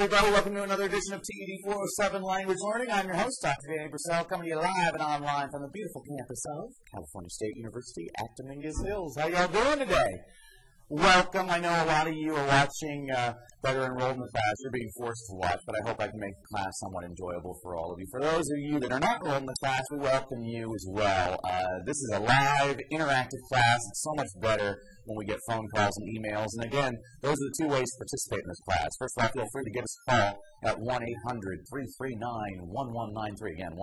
everybody. Welcome to another edition of TED 407 Language Learning. I'm your host, Dr. Danny Brassell, coming to you live and online from the beautiful campus of California State University at Dominguez Hills. How y'all doing today? Welcome. I know a lot of you are watching uh, that are enrolled in the class. You're being forced to watch, but I hope I can make the class somewhat enjoyable for all of you. For those of you that are not enrolled in the class, we welcome you as well. Uh, this is a live, interactive class. It's so much better when we get phone calls and emails. And again, those are the two ways to participate in this class. First of all, feel free to give us a call at 1-800-339-1193. Again,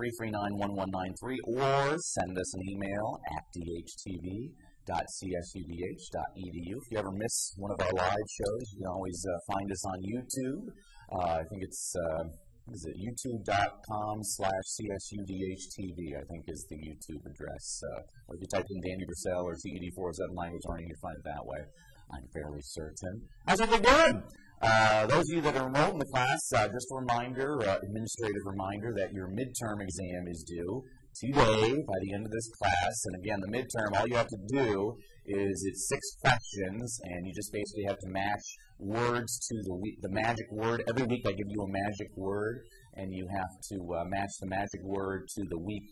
1-800-339-1193 or send us an email at dhtv www.csudh.edu. If you ever miss one of our live shows, you can always uh, find us on YouTube. Uh, I think it's uh, is it youtube.com slash csudhtv, I think is the YouTube address. Uh, or if you type in Danny Brassell or TED407 language learning, you find it that way. I'm fairly certain. How's everything going? Uh, those of you that are enrolled in the class, uh, just a reminder, uh, administrative reminder that your midterm exam is due today by the end of this class. And again, the midterm, all you have to do is it's six questions, and you just basically have to match words to the week, the magic word. Every week I give you a magic word, and you have to uh, match the magic word to the week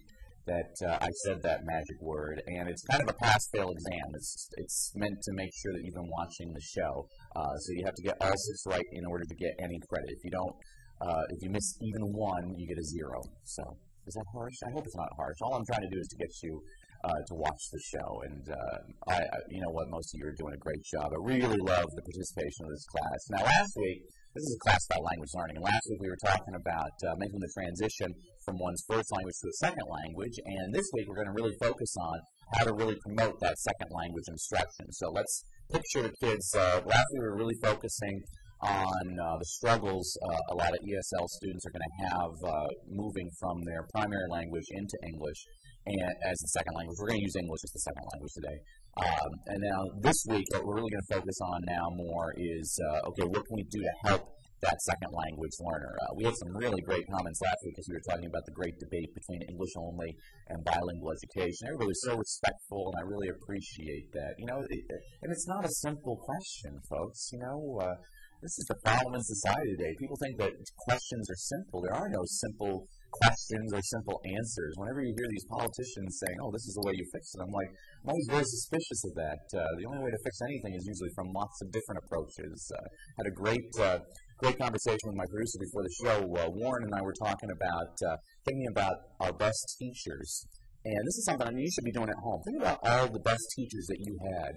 that uh, I said that magic word. And it's kind of a pass-fail exam. It's it's meant to make sure that you've been watching the show. Uh, so you have to get all six right in order to get any credit. If you don't, uh, if you miss even one, you get a zero. So is that harsh? I hope it's not harsh. All I'm trying to do is to get you uh, to watch the show, and uh, I, I, you know what, most of you are doing a great job. I really love the participation of this class. Now, last week, this is a class about language learning, and last week we were talking about uh, making the transition from one's first language to a second language, and this week we're going to really focus on how to really promote that second language instruction. So let's picture the kids. Uh, last week we were really focusing on uh, the struggles uh, a lot of ESL students are going to have uh, moving from their primary language into English and as the second language. We're going to use English as the second language today. Um, and now this week, what we're really going to focus on now more is uh, okay, what can we do to help that second language learner? Uh, we had some really great comments last week as we were talking about the great debate between English only and bilingual education. Everybody was so respectful, and I really appreciate that. You know, it, and it's not a simple question, folks. You know, uh, this is the problem in society today. People think that questions are simple. There are no simple questions or simple answers. Whenever you hear these politicians saying, "Oh, this is the way you fix it," I'm like, I'm always very suspicious of that. Uh, the only way to fix anything is usually from lots of different approaches. Uh, had a great, uh, great conversation with my producer before the show. Uh, Warren and I were talking about uh, thinking about our best teachers, and this is something I mean, you should be doing at home. Think about all the best teachers that you had.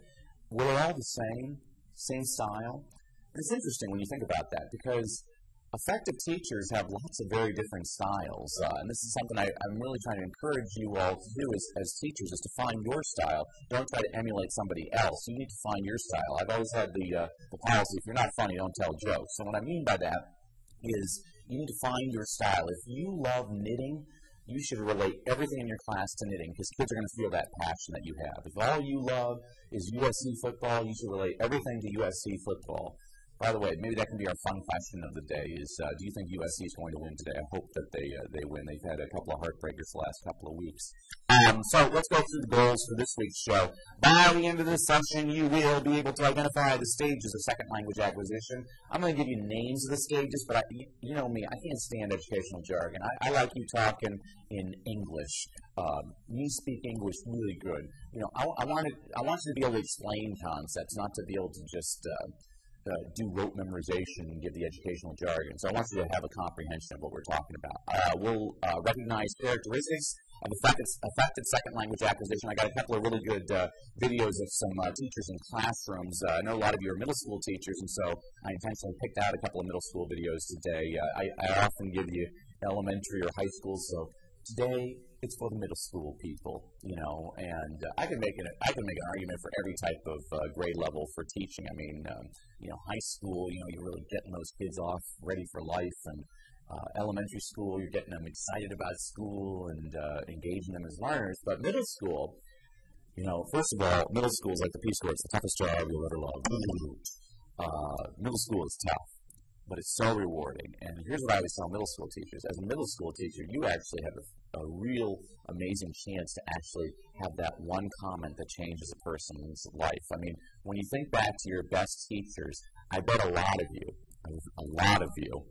Were they all the same, same style? It's interesting when you think about that because effective teachers have lots of very different styles. Uh, and this is something I, am really trying to encourage you all to do as, as teachers is to find your style. Don't try to emulate somebody else. You need to find your style. I've always had the, uh, the policy, if you're not funny, don't tell jokes. So what I mean by that is you need to find your style. If you love knitting, you should relate everything in your class to knitting because kids are going to feel that passion that you have. If all you love is USC football, you should relate everything to USC football. By the way, maybe that can be our fun question of the day: Is uh, do you think USC is going to win today? I hope that they uh, they win. They've had a couple of heartbreakers the last couple of weeks. Um, so let's go through the goals for this week's show. By the end of this session, you will be able to identify the stages of second language acquisition. I'm going to give you names of the stages, but I, you know me, I can't stand educational jargon. I, I like you talking in English. Um, you speak English really good. You know, I, I wanted I want you to be able to explain concepts, not to be able to just uh, uh, do rote memorization and give the educational jargon. So I want you to have a comprehension of what we're talking about. Uh, we'll uh, recognize characteristics of effective, effective, second language acquisition. I got a couple of really good uh, videos of some uh, teachers in classrooms. Uh, I know a lot of you are middle school teachers, and so I intentionally picked out a couple of middle school videos today. I, I often give you elementary or high school, so today it's for the middle school people, you know, and uh, I can make an I can make an argument for every type of uh, grade level for teaching. I mean, um, you know, high school, you know, you're really getting those kids off ready for life, and uh, elementary school, you're getting them excited about school and uh, engaging them as learners. But middle school, You know, first of all, middle school is like the Peace Corps. It's the toughest job you'll ever love. Uh, middle school is tough, but it's so rewarding. And here's what I always tell middle school teachers. As a middle school teacher, you actually have a, a real amazing chance to actually have that one comment that changes a person's life. I mean, when you think back to your best teachers, I bet a lot of you, a lot of you,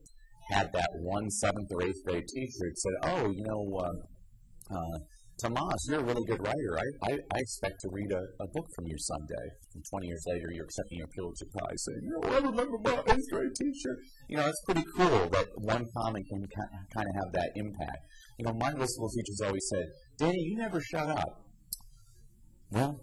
had that one seventh or eighth grade teacher that said, "Oh, you know, uh, uh, Tomas, you're a really good writer. I, I, I expect to read a, a, book from you someday. And 20 years later, you're accepting your Pulitzer Prize, saying, you know, I remember my eighth grade teacher. You know, it's pretty cool that one comment can kind of have that impact. You know, my school teachers always said, Danny, you never shut up. Well,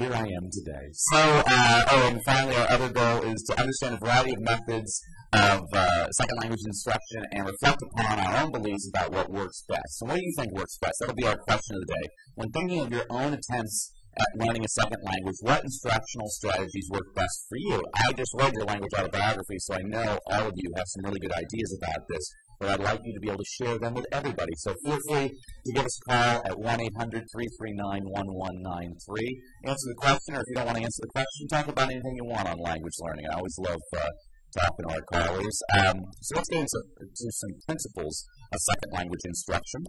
here I am today. So, uh, oh, and finally, our other goal is to understand a variety of methods of uh, second language instruction and reflect upon our own beliefs about what works best. So, what do you think works best? That'll be our question of the day. When thinking of your own attempts at learning a second language, what instructional strategies work best for you? I just read your language autobiography, so I know all of you have some really good ideas about this but I'd like you to be able to share them with everybody. So feel free to give us a call at 1 800 339 1193. Answer the question, or if you don't want to answer the question, talk about anything you want on language learning. I always love uh, talking to our callers. Um, so let's get into some principles of second language instruction.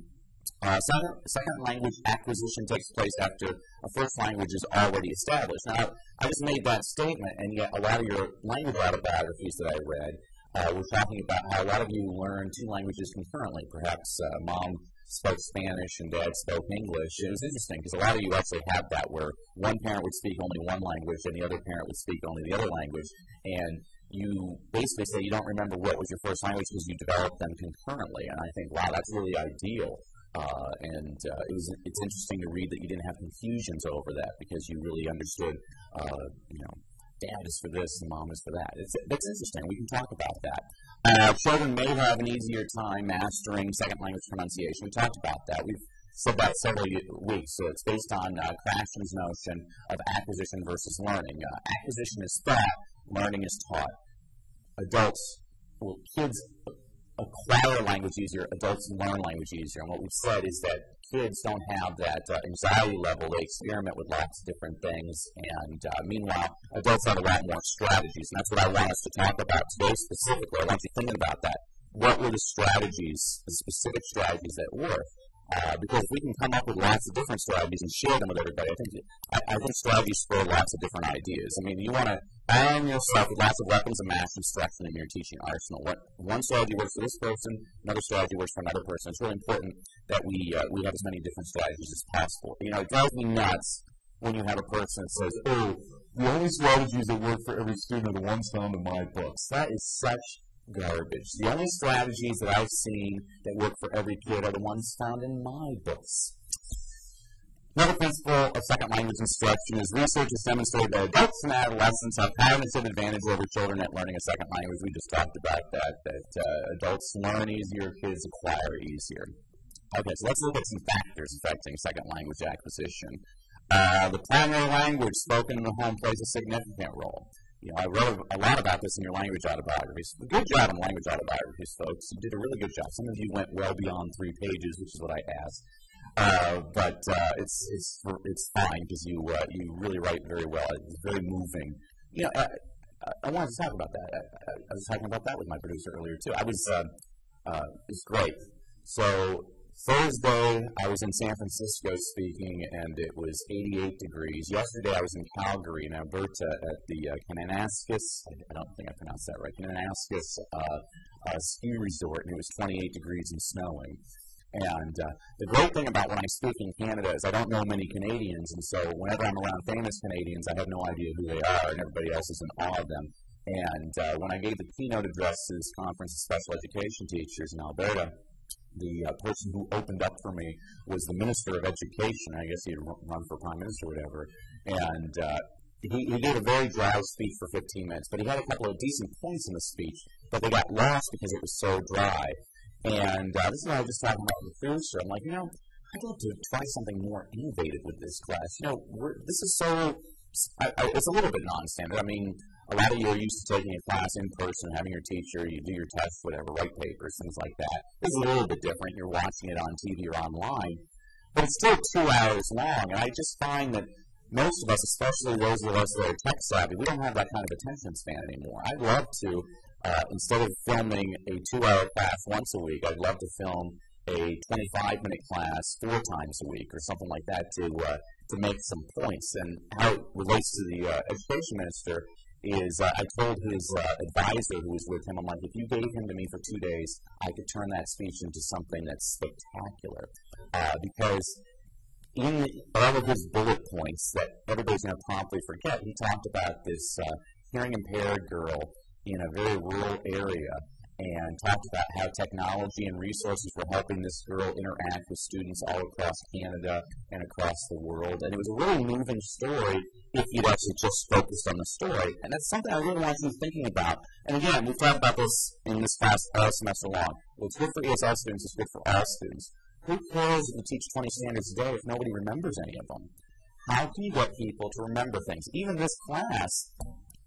Uh, second, second, language acquisition takes place after a first language is already established. Now, I just made that statement, and yet a lot of your language autobiographies that I read uh, we're talking about how a lot of you learn two languages concurrently. Perhaps uh, mom spoke Spanish and dad spoke English. It was interesting because a lot of you actually have that where one parent would speak only one language and the other parent would speak only the other language. And you basically say you don't remember what was your first language because you developed them concurrently. And I think, wow, that's really ideal. Uh, and uh, it was it's interesting to read that you didn't have confusions over that because you really understood, uh, you know, dad is for this and mom is for that. It's, it's interesting. We can talk about that. Uh, children may have an easier time mastering second language pronunciation. We talked about that. We've said that several weeks. So it's based on uh, Krashen's notion of acquisition versus learning. Uh, acquisition is thought, learning is taught. Adults, well, kids acquire language easier, adults learn language easier. And what we've said is that kids don't have that uh, anxiety level. They experiment with lots of different things. And uh, meanwhile, adults have a lot more strategies. And that's what I want us to talk about today specifically. I want you thinking about that. What were the strategies, the specific strategies that work? Uh, because we can come up with lots of different strategies and share them with everybody. I think I, I think strategies spur lots of different ideas. I mean, you want to arm yourself with lots of weapons of mass instruction in your teaching arsenal. What one strategy works for this person, another strategy works for another person. It's really important that we uh, we have as many different strategies as possible. You know, it drives me nuts when you have a person that says, "Oh, the only strategies that work for every student are the ones found in my books." That is such garbage. The only strategies that I've seen that work for every kid are the ones found in my books. Another principle of second language instruction is research has demonstrated that adults and adolescents have cognitive advantage over children at learning a second language. We just talked about that, that uh, adults learn easier, kids acquire easier. Okay, so let's look at some factors affecting second language acquisition. Uh, the primary language spoken in the home plays a significant role. You know, I wrote a lot about this in your language autobiographies. Good job in language autobiographies, folks. You did a really good job. Some of you went well beyond three pages, which is what I asked. Uh, but uh, it's it's it's fine because you uh, you really write very well. It's very moving. You know, I, I wanted to talk about that. I, I, was talking about that with my producer earlier too. I was uh, uh, it's great. So Thursday, I was in San Francisco speaking, and it was 88 degrees. Yesterday, I was in Calgary, in Alberta, at the uh, Kananaskis, I don't think I pronounced that right, Kananaskis uh, uh, ski resort, and it was 28 degrees and snowing. And uh, the great thing about when I speak in Canada is I don't know many Canadians, and so whenever I'm around famous Canadians, I have no idea who they are, and everybody else is in awe of them. And uh, when I gave the keynote address to this conference of special education teachers in Alberta, the uh, person who opened up for me was the Minister of Education. I guess he had run for Prime Minister or whatever. And uh, he, he gave a very dry speech for 15 minutes, but he had a couple of decent points in the speech, but they got lost because it was so dry. And uh, this is what I was just talking about with the producer. I'm like, you know, I'd love to try something more innovative with this class. You know, this is so, I, I, it's a little bit non-standard. I mean, a lot of you are used to taking a class in person, having your teacher, you do your tests, whatever, write papers, things like that. Is a little bit different. You're watching it on TV or online. but it's still two hours long. And I just find that most of us, especially those of us that are tech savvy, we don't have that kind of attention span anymore. I'd love to, uh, instead of filming a two hour class once a week, I'd love to film a 25 minute class four times a week or something like that to uh, to make some points. And how it relates to the uh, education minister is uh, I told his uh, advisor who was with him, I'm like, if you gave him to me for two days, I could turn that speech into something that's spectacular. Uh, because in all of his bullet points that everybody's going to promptly forget, he talked about this uh, hearing impaired girl in a very rural area and talked about how technology and resources were helping this girl interact with students all across Canada and across the world. And it was a really moving story if you'd actually just focused on the story. And that's something I really want you thinking about. And again, we've talked about this in this class all uh, semester long. What's good for ESL students is good for all students. Who cares if you teach 20 standards a day if nobody remembers any of them? How can you get people to remember things? Even this class,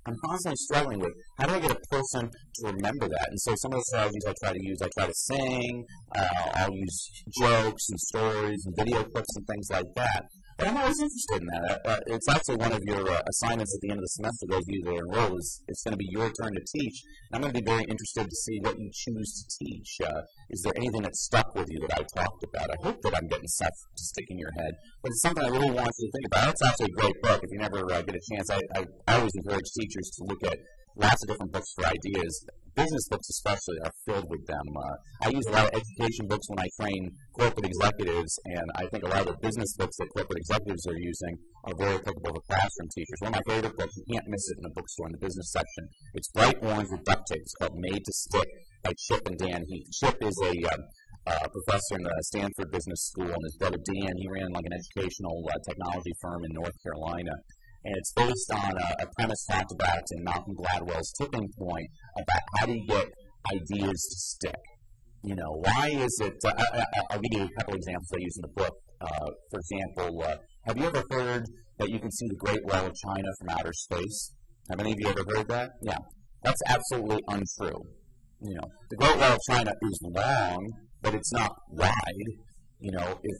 I'm constantly struggling with how do I get a person to remember that? And so some of the strategies I try to use, I try to sing, uh, I'll use jokes and stories and video clips and things like that. But I'm always interested in that. Uh, uh, it's actually one of your uh, assignments at the end of the semester, those of you that are enrolled, is it's going to be your turn to teach. And I'm going to be very interested to see what you choose to teach. Uh, is there anything that stuck with you that I talked about? I hope that I'm getting stuff to stick in your head. But it's something I really want you to think about. It's actually a great book. If you never uh, get a chance, I, I, I always encourage teachers to look at lots of different books for ideas business books especially are filled with them. Uh, I use a lot of education books when I train corporate executives, and I think a lot of the business books that corporate executives are using are very applicable for classroom teachers. One of my favorite books, you can't miss it in the bookstore in the business section. It's bright orange with duct tape. It's called Made to Stick by Chip and Dan Heath. Chip is a uh, uh, professor in the Stanford Business School, and his brother Dan, he ran like an educational uh, technology firm in North Carolina and it's based on a, a premise talked about in Malcolm Gladwell's Tipping Point about how do you get ideas to stick. You know, why is it? Uh, I, will give you a couple examples I use in the book. Uh, for example, uh, have you ever heard that you can see the Great Wall of China from outer space? Have any of you ever heard that? Yeah, that's absolutely untrue. You know, the Great Wall of China is long, but it's not wide. You know, if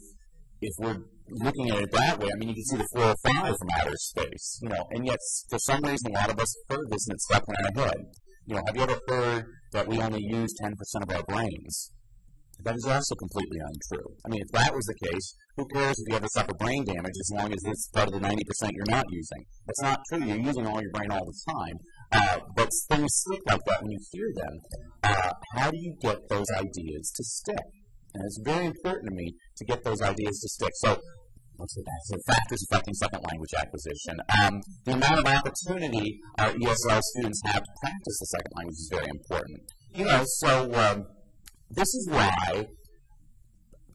if we're looking at it that way, I mean, you can see the 405 from outer space, you know, and yet for some reason a lot of us have heard this and it's stuck in our head. You know, have you ever heard that we only use 10% of our brains? That is also completely untrue. I mean, if that was the case, who cares if you ever suffer brain damage as long as it's part of the 90% you're not using? That's not true. You're using all your brain all the time. Uh, but things slip like that when you hear them. Uh, how do you get those ideas to stick? And it's very important to me to get those ideas to stick. So, what's So factors affecting second language acquisition. Um, the amount of opportunity our ESL students have to practice the second language is very important. You know, so um, this is why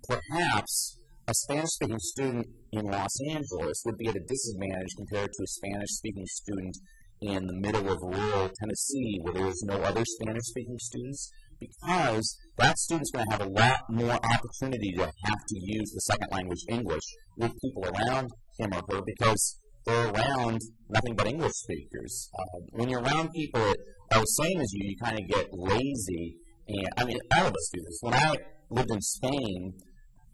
perhaps a Spanish-speaking student in Los Angeles would be at a disadvantage compared to a Spanish-speaking student in the middle of rural Tennessee where there's no other Spanish-speaking students because that student's going to have a lot more opportunity to have to use the second language English with people around him or her because they're around nothing but English speakers. Uh, when you're around people that are the same as you, you kind of get lazy. And I mean, all of us do this. When I lived in Spain,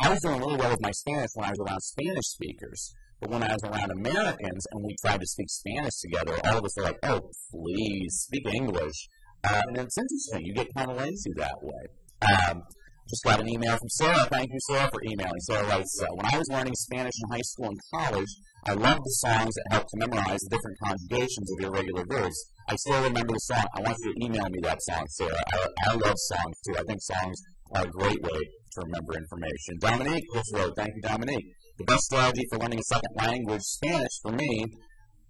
I was doing really well with my Spanish when I was around Spanish speakers. But when I was around Americans and we tried to speak Spanish together, all of us were like, oh, please, speak English. Uh, and it's interesting. You get kind of lazy that way. Um, just got an email from Sarah. Thank you, Sarah, for emailing. Sarah writes, uh, when I was learning Spanish in high school and college, I loved the songs that helped to memorize the different conjugations of irregular verbs. I still remember the song. I want you to email me that song, Sarah. I, I love songs, too. I think songs are a great way to remember information. Dominique, Chris wrote, thank you, Dominique. The best strategy for learning a second language, Spanish, for me,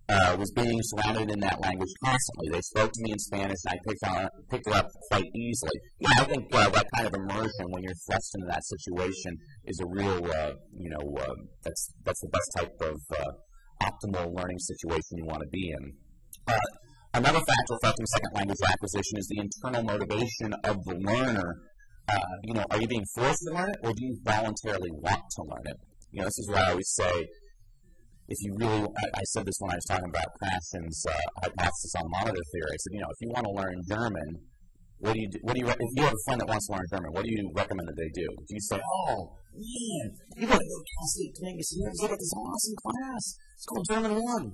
uh, was being surrounded in that language constantly. They spoke to me in Spanish, and I picked, on, picked it up quite easily. Yeah, I think uh, that kind of immersion when you're thrust into that situation is a real, uh, you know, uh, that's that's the best type of uh, optimal learning situation you want to be in. Uh, another factor affecting second language acquisition is the internal motivation of the learner. you know, are you being forced to learn it, or do you voluntarily want to learn it? You know, this is why I always say if you really, I, I, said this when I was talking about Krashen's uh, hypothesis on monitor theory. I said, you know, if you want to learn German, what do you do? What do you? If you have a friend that wants to learn German, what do you recommend that they do? Do you say, oh, man, you gotta go to Cal State Davis. You have to this awesome class. It's called German 1.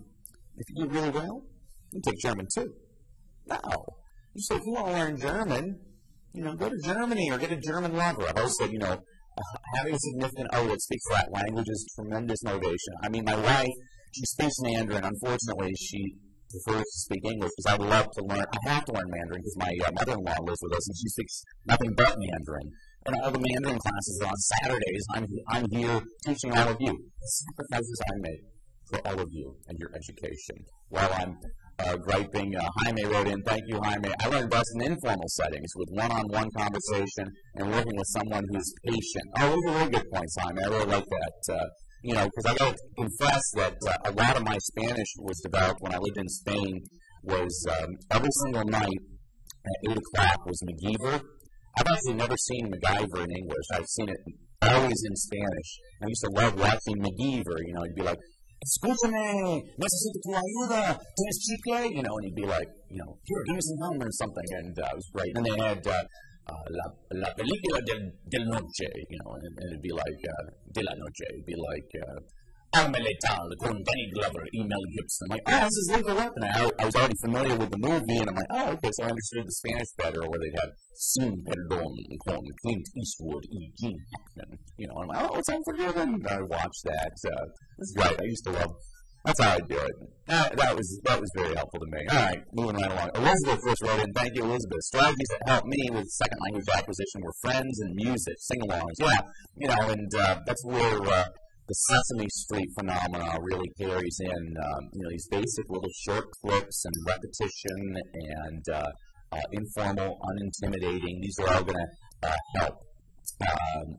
If you do really well, you can take German 2. No. You say, if you want to learn German, you know, go to Germany or get a German lover. I've always said, you know, having a significant other that speaks that language is tremendous motivation. I mean, my wife, she speaks Mandarin. Unfortunately, she prefers to speak English because I love to learn. I have to learn Mandarin because my uh, mother-in-law lives with us and she speaks nothing but Mandarin. And all the Mandarin classes are on Saturdays. I'm I'm here teaching all of you the sacrifices I make for all of you and your education. While I'm uh, griping, uh, Jaime wrote in, thank you, Jaime. I learned best in informal settings with one-on-one conversation and working with someone who's patient. Oh, those are really good points, Jaime. I really like that. Uh, you know, because I got to confess that uh, a lot of my Spanish was developed when I lived in Spain. Was um, every single night at eight o'clock was MacGyver. I've actually never seen MacGyver in English. I've seen it always in Spanish. I used to love watching MacGyver. You know, he'd be like, "Escúchame, necesito tu ayuda, tienes chicle," you know, and he'd be like, you know, "Here, give me some gum or something," and uh, it was great. And they had. Uh, uh, la, la película del, del noche, you know, and, and, it'd be like, uh, de la noche, it'd be like, uh, Arma Letal, con Danny Glover, E. Mel Gibson. I'm like, oh, this is Lethal Weapon. I, I was already familiar with the movie, and I'm like, oh, okay, so I understood the Spanish better, where they'd have Sin Perdón con Clint Eastwood, E. Gene Hackman. You know, I'm like, oh, it's Unforgiven. I watched that. Uh, this is great. I used to love that's how I do it. That, that was that was very helpful to me. All right, moving right along. Elizabeth first wrote in. Thank you, Elizabeth. Strategies that helped me with second language acquisition were friends and music, sing-alongs. Yeah, you know, and uh, that's where uh, the Sesame Street phenomena really carries in. Um, you know, these basic little short clips and repetition and uh, uh informal, unintimidating. These are all going to uh, help. Um,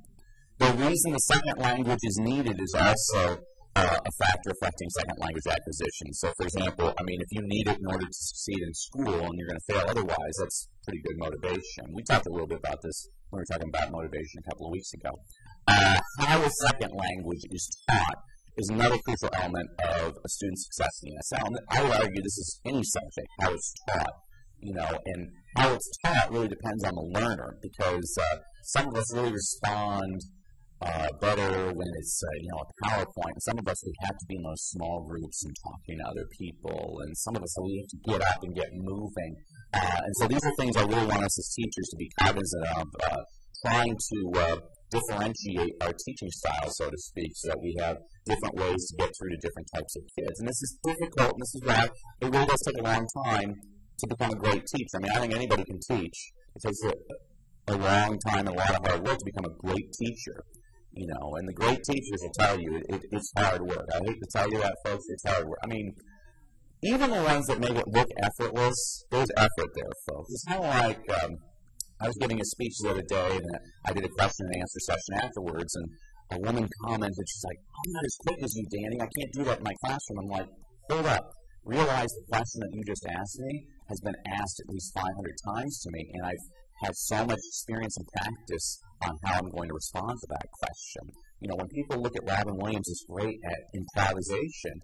the reason the second language is needed is also uh, a factor affecting second language acquisition. So, for example, I mean, if you need it in order to succeed in school and you're going to fail otherwise, that's pretty good motivation. We talked a little bit about this when we were talking about motivation a couple of weeks ago. Uh, how a second language is taught is another crucial element of a student's success in ESL. And I would argue this is any subject, how it's taught, you know, and how it's taught really depends on the learner because uh, some of us really respond uh, better when it's uh, you know a PowerPoint. Some of us we have to be in those small groups and talking to other people, and some of us we have to get up and get moving. Uh, and so these are things I really want us as teachers to be cognizant of, uh, trying to uh, differentiate our teaching style, so to speak, so that we have different ways to get through to different types of kids. And this is difficult, and this is why it really does take a long time to become a great teacher. I mean, I think anybody can teach. It takes a, a long time and a lot of hard work to become a great teacher you know, and the great teachers will tell you it, it, it's hard work. I hate to tell you that, folks, it's hard work. I mean, even the ones that make it look effortless, there's effort there, folks. It's kind of like um, I was giving a speech the other day, and I did a question and answer session afterwards, and a woman commented, she's like, I'm not as quick as you, Danny. I can't do that in my classroom. I'm like, hold up. Realize the question that you just asked me has been asked at least 500 times to me, and I've had so much experience and practice on how I'm going to respond to that question. You know, when people look at Robin Williams as great at improvisation,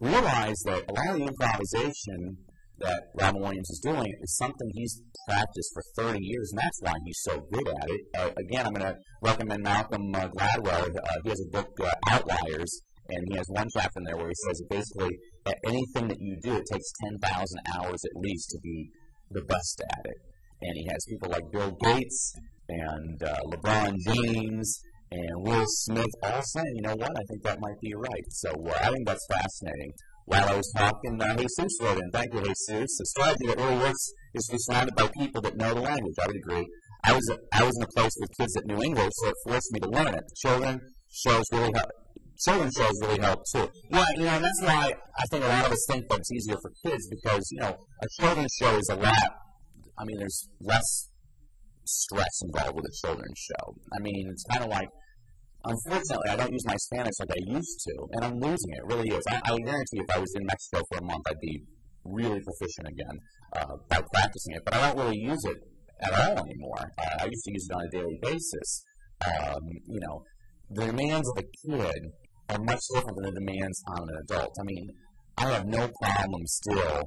realize that a lot of the improvisation that Robin Williams is doing is something he's practiced for 30 years, and that's why he's so good at it. Uh, again, I'm going to recommend Malcolm uh, Gladwell. Uh, he has a book, uh, Outliers, and he has one chapter in there where he says that basically that anything that you do, it takes 10,000 hours at least to be the best at it. And he has people like Bill Gates and uh, LeBron James and Will Smith all saying, you know what, I think that might be right. So uh, I think that's fascinating. While I was talking, uh, Jesus wrote. Thank you, Jesus. The strategy that really works is to be surrounded by people that know the language. I would agree. I was I was in a place with kids that knew English, so it forced me to learn it. Children shows really help. Children shows really help too. Yeah, you know, that's why I think a lot of us think that it's easier for kids because you know a children's show is a lot. I mean, there's less stress involved with a children's show. I mean, it's kind of like, unfortunately, I don't use my Spanish like I used to, and I'm losing it. It really is. I, I guarantee if I was in Mexico for a month, I'd be really proficient again uh, by practicing it. But I don't really use it at all anymore. I, I used to use it on a daily basis. Um, you know, the demands of a kid are much different than the demands on an adult. I mean, I have no problem still,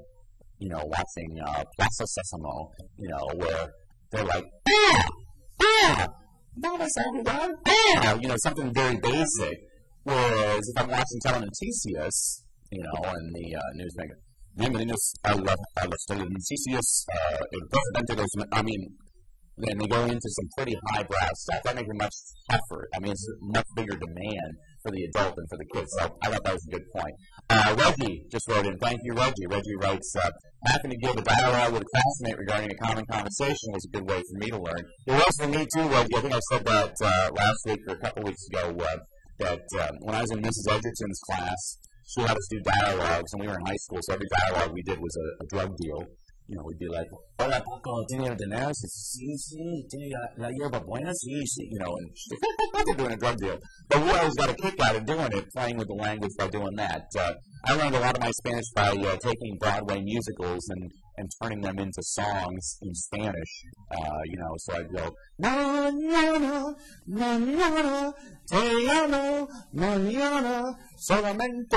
you know, watching uh, Plaza Sesamo, you know, where they're like, ah, ah, a jugar? Ah, you know, something very basic. Whereas if I'm watching Telenoticias, you know, and the uh, news maker, bienvenidos a, la, a las Telenoticias, uh, el presidente de I mean, then they go into some pretty highbrow stuff. That makes it much effort. I mean, it's a much bigger demand for the adult and for the kids. So I thought that was a good point. Uh, Reggie just wrote in. Thank you, Reggie. Reggie writes, uh, having to give a dialogue with a classmate regarding a common conversation was a good way for me to learn. It was for me too, Reggie. I think I said that uh, last week or a couple weeks ago uh, that um, when I was in Mrs. Edgerton's class, she had us do dialogues, and we were in high school, so every dialogue we did was a, a drug deal you know, we'd be like, hola Paco, ¿tiene dinero? Sí, sí, tiene la, la buena? Sí, sí, you know, and they're doing a drug deal. But we always got a kick out of doing it, playing with the language by doing that. Uh, I learned a lot of my Spanish by uh, taking Broadway musicals and and turning them into songs in Spanish. Uh, you know, so I'd go, Mañana, mañana, te amo, mañana, solamente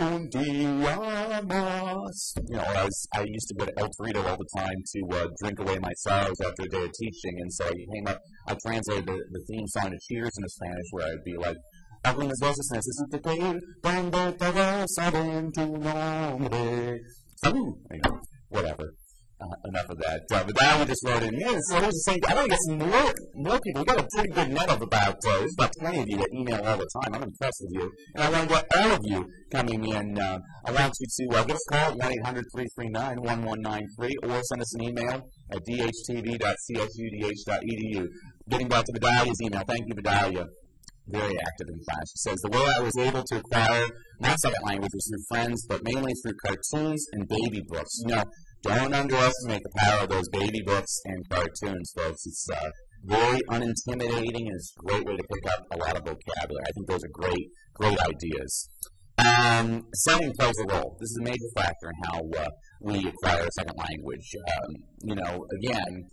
un día más. You know, I, was, I used to go to El Torito all the time to uh, drink away my sorrows after a day of teaching, and so I came up, I translated the, the theme song to Cheers into Spanish, where I'd be like, algunas veces necesito ir donde todos saben tu nombre. Anyway, whatever. Uh, enough of that. Uh, but now we just wrote in, yeah, so there's the same. I want to get some more, more people. We got a pretty good net of about, uh, there's about 20 of you that email all the time. I'm impressed with you. And I want to get all of you coming in. Uh, I want you to uh, give us a call at 1-800-339-1193 or send us an email at dhtv.csudh.edu. Getting back to Vidalia's email. Thank you, Vidalia very active in class. She says, The way I was able to acquire my second language was through friends, but mainly through cartoons and baby books. You know, don't underestimate the power of those baby books and cartoons, folks. It's uh, very unintimidating and it's a great way to pick up a lot of vocabulary. I think those are great, great ideas. Um, setting plays a role. This is a major factor in how uh, we acquire a second language. Um, you know, again,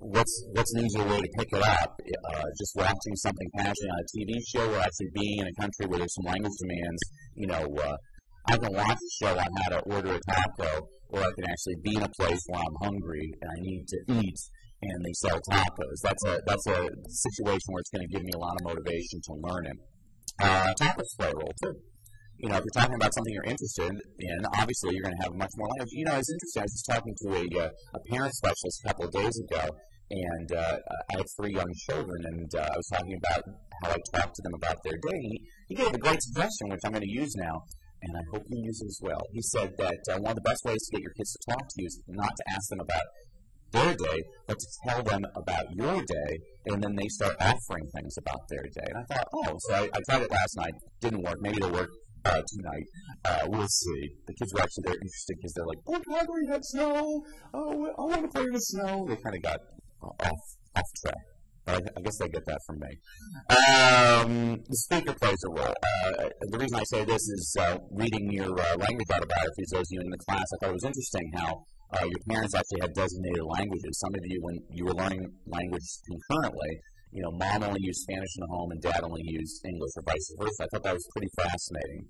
what's what's an easier way to pick it up? Uh, just watching something passionate on a TV show, or actually being in a country where there's some language demands. You know, uh, I can watch a show on how to order a taco, or I can actually be in a place where I'm hungry and I need to eat, and they sell tacos. That's a that's a situation where it's going to give me a lot of motivation to learn it. Uh, tacos play a role too. You know, if you're talking about something you're interested in, obviously you're going to have much more language. You know, it's interesting. I was just talking to a, uh, a parent specialist a couple of days ago, and uh, I have three young children, and uh, I was talking about how I talk to them about their day. He, he gave a great suggestion, which I'm going to use now and I hope you use it as well. He said that uh, one of the best ways to get your kids to talk to you is not to ask them about their day, but to tell them about your day, and then they start offering things about their day. And I thought, oh, so I, I tried it last night, didn't work. Maybe it'll work uh, tonight. Uh, we'll see. The kids were actually very interested because they're like, oh, Calgary had snow. Oh, I want to play in the snow. They kind of got off off track. I, I guess they get that from me. Um, the speaker plays a role. Uh, the reason I say this is uh, reading your uh, language autobiographies, those of you in the class, I thought it was interesting how uh, your parents actually had designated languages. Some of you, when you were learning language concurrently, you know, mom only used Spanish in the home and dad only used English or vice versa. I thought that was pretty fascinating.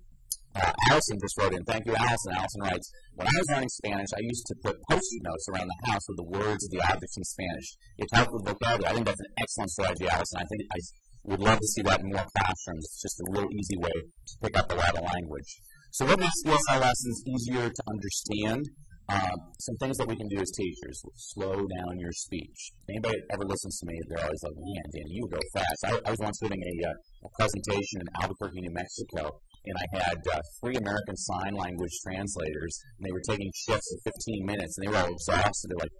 Uh, Allison just wrote in. Thank you, Allison. Allison writes, When I was learning Spanish, I used to put post-it notes around the house with the words of the objects in Spanish. It helped with vocabulary. I think that's an excellent strategy, Allison. I think I would love to see that in more classrooms. It's just a real easy way to pick up a lot of language. So what makes ESL lessons easier to understand? Um, some things that we can do as teachers. Slow down your speech. Anybody ever listens to me, they're always like, man, Dan, you go fast. I, I was once giving a, uh, a presentation in Albuquerque, New Mexico, and I had uh, three American Sign Language translators, and they were taking shifts of 15 minutes, and they were all exhausted. They're like,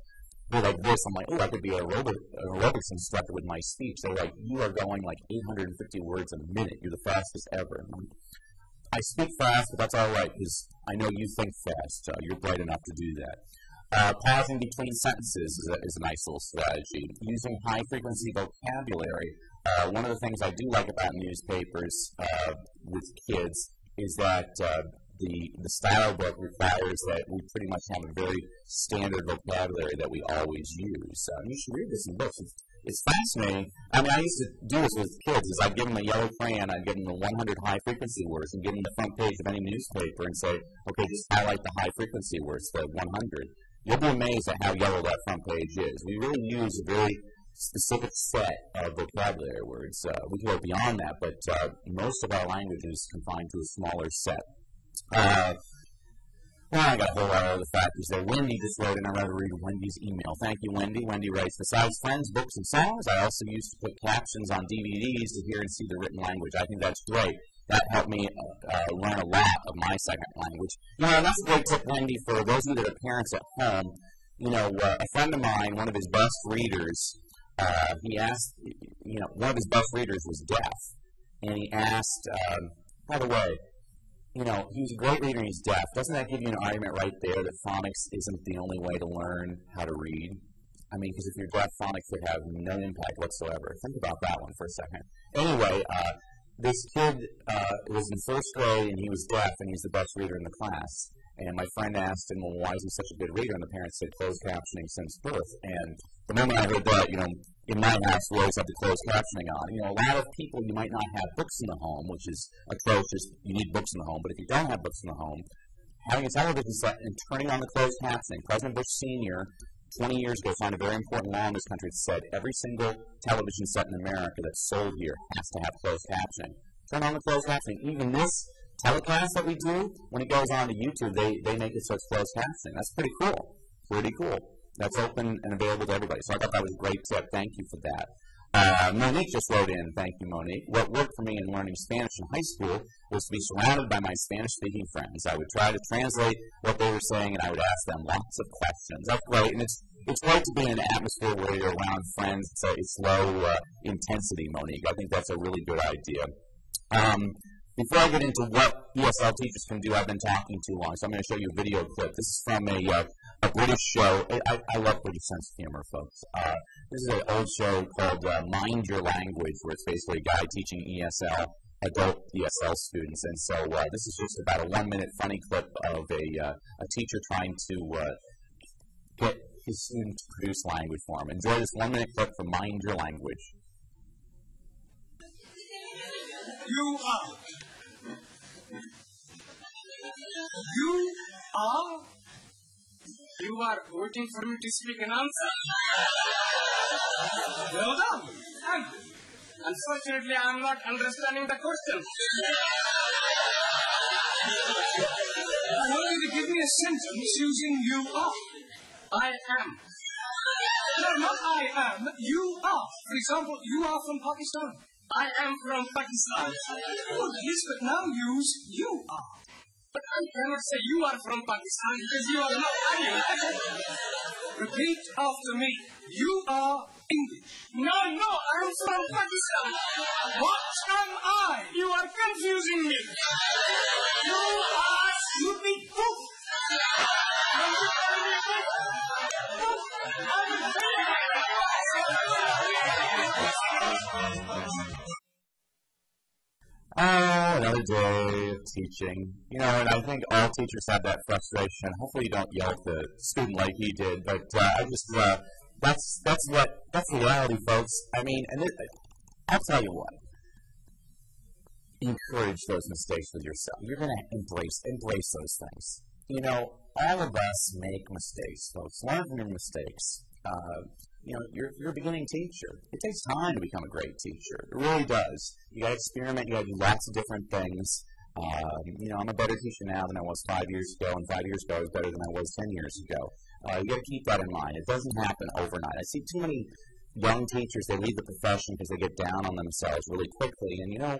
they're like this. I'm like, oh, I could be a aerobic, aerobics instructor with my speech. They're like, you are going like 850 words a minute. You're the fastest ever. I speak fast, but that's all right because I know you think fast. Uh, you're bright enough to do that. Uh, pausing between sentences is a, is a, nice little strategy. Using high frequency vocabulary uh, one of the things I do like about newspapers uh, with kids is that uh, the the style book requires that we pretty much have a very standard vocabulary that we always use. You should read this in books. It's, it's fascinating. I mean, I used to do this with kids. Is I'd give them a yellow crayon, I'd give them the 100 high frequency words, and give them the front page of any newspaper, and say, okay, just highlight the high frequency words, the 100. You'll be amazed at how yellow that front page is. We really use a very specific set of vocabulary words. Uh, we can go beyond that, but uh, most of our language is confined to a smaller set. Uh, well, I got a whole lot of other factors there. Wendy just wrote in. I'd rather read Wendy's email. Thank you, Wendy. Wendy writes, besides friends, books, and songs, I also used to put captions on DVDs to hear and see the written language. I think that's great. That helped me uh, learn a lot of my second language. You know, that's a great tip, Wendy, for those of you that are parents at home. You know, uh, a friend of mine, one of his best readers, uh, he asked, you know, one of his best readers was deaf. And he asked, um, by the way, you know, he's a great reader he's deaf. Doesn't that give you an argument right there that phonics isn't the only way to learn how to read? I mean, because if you're deaf, phonics would have no impact whatsoever. Think about that one for a second. Anyway, uh, this kid uh, was in first grade and he was deaf and he's the best reader in the class. And my friend asked him, well, why is he such a good reader? And the parents said, closed captioning since birth. And the moment I heard that, you know, in my house, we always have the closed captioning on. You know, a lot of people, you might not have books in the home, which is atrocious. You need books in the home. But if you don't have books in the home, having a television set and turning on the closed captioning. President Bush Sr. 20 years ago signed a very important law in this country that said every single television set in America that's sold here has to have closed captioning. Turn on the closed captioning. Even this telecast that we do, when it goes on to YouTube, they, they make it so it's closed captioning. That's pretty cool. Pretty cool. That's open and available to everybody. So I thought that was a great tip. Thank you for that. Uh, Monique just wrote in, thank you, Monique. What worked for me in learning Spanish in high school was to be surrounded by my Spanish speaking friends. I would try to translate what they were saying and I would ask them lots of questions. That's great. And it's, it's great to be in an atmosphere where you're around friends. It's a, it's low uh, intensity, Monique. I think that's a really good idea. Um, before I get into what ESL teachers can do, I've been talking too long, so I'm going to show you a video clip. This is from a, uh, a British show. I, I, love British sense of humor, folks. Uh, this is an old show called uh, Mind Your Language, where it's basically a guy teaching ESL, adult ESL students. And so uh, this is just about a one-minute funny clip of a, uh, a teacher trying to uh, get his student to produce language for him. Enjoy this one-minute clip from Mind Your Language. You are you are? You are waiting for me to speak an answer? well done. Thank you. Unfortunately, I am not understanding the question. I want you to give me a sentence using you are. I am. No, not I am. You are. For example, you are from Pakistan. I am from Pakistan. Oh, yes, but now use you are. But I cannot say you are from Pakistan because you are not Indian. Repeat after me. You are English. No, no, I'm from Pakistan. What am I? You are confusing me. You are stupid poof. Oh, another day of teaching. You know, and I think all teachers have that frustration. Hopefully, you don't yell at the student like he did, but uh, I just uh, that's that's what that's reality, folks. I mean, and it, I'll tell you what. Encourage those mistakes with yourself. You're gonna embrace embrace those things. You know, all of us make mistakes, folks. Learn from your mistakes. Uh, you know, you're, you're a beginning teacher. It takes time to become a great teacher. It really does. You got to experiment. You got to do lots of different things. Um, you know, I'm a better teacher now than I was five years ago, and five years ago I was better than I was ten years ago. Uh, you got to keep that in mind. It doesn't happen overnight. I see too many young teachers they leave the profession because they get down on themselves really quickly. And you know,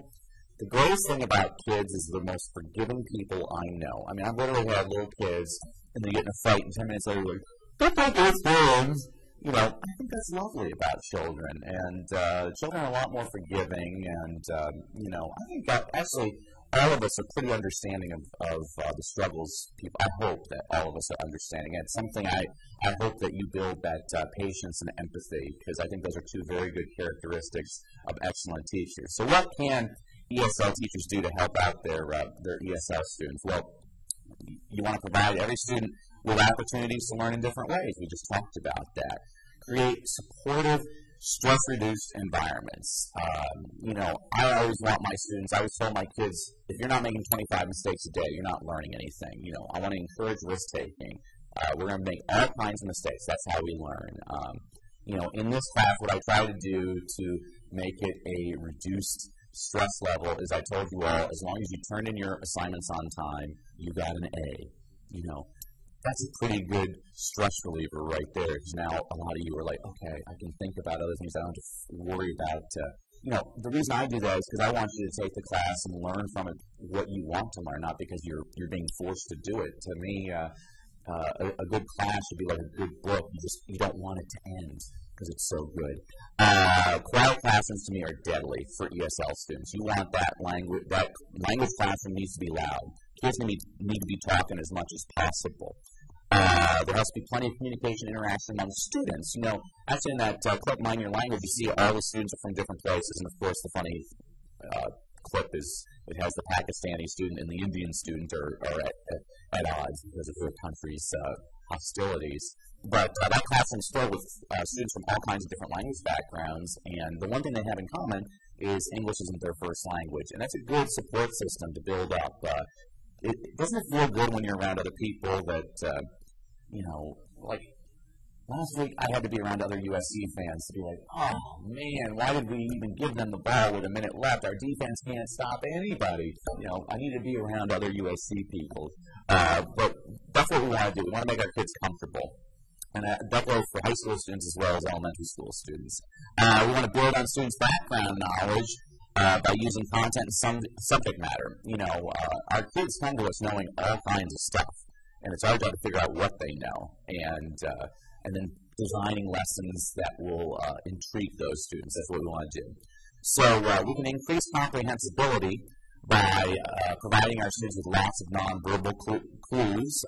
the greatest thing about kids is the most forgiving people I know. I mean, I've literally had little kids, and they get in a fight, and ten minutes later, like, "That's not their friends." You know, I think that's lovely about children, and uh, children are a lot more forgiving, and um, you know, I think that actually all of us are pretty understanding of, of uh, the struggles. People, I hope that all of us are understanding. It's something I, I hope that you build that uh, patience and empathy, because I think those are two very good characteristics of excellent teachers. So, what can ESL teachers do to help out their uh, their ESL students? Well, you want to provide every student with opportunities to learn in different ways. We just talked about that. Create supportive, stress reduced environments. Um, you know, I always want my students, I always tell my kids, if you're not making 25 mistakes a day, you're not learning anything. You know, I want to encourage risk taking. Uh, we're going to make all kinds of mistakes. That's how we learn. Um, You know, in this class, what I try to do to make it a reduced stress level is I told you all, as long as you turn in your assignments on time, you got an A. You know, that's a pretty good stress reliever right there because now a lot of you are like, okay, I can think about other things. I don't have to worry about, uh, you know, the reason I do that is because I want you to take the class and learn from it what you want to learn, not because you're you're being forced to do it. To me, uh, uh, a, a, good class should be like a good book. You just you don't want it to end because it's so good. Uh, quiet classrooms to me are deadly for ESL students. You want that language. That language classroom needs to be loud. Kids need, need to be talking as much as possible. Uh, there has to be plenty of communication interaction among students. You know, actually in that uh, clip, Mind Your Language, you see all the students are from different places, and of course the funny uh, clip is it has the Pakistani student and the Indian student are, are at, at, at, odds because of their country's uh, hostilities. But uh, that classroom is filled with uh, students from all kinds of different language backgrounds, and the one thing they have in common is English isn't their first language, and that's a good support system to build up. Uh, it, doesn't it feel good when you're around other people that, uh, you know, like last week I had to be around other USC fans to be like, oh man, why did we even give them the ball with a minute left? Our defense can't stop anybody. You know, I need to be around other USC people. Uh, but that's what we want to do. We want to make our kids comfortable. And uh, that goes for high school students as well as elementary school students. Uh, we want to build on students' background knowledge uh, by using content and some subject matter. You know, uh, our kids come to us knowing all kinds of stuff, and it's our job to figure out what they know, and uh, and then designing lessons that will uh, intrigue those students. That's what we want to do. So uh, we can increase comprehensibility by uh, providing our students with lots of nonverbal cl- clues.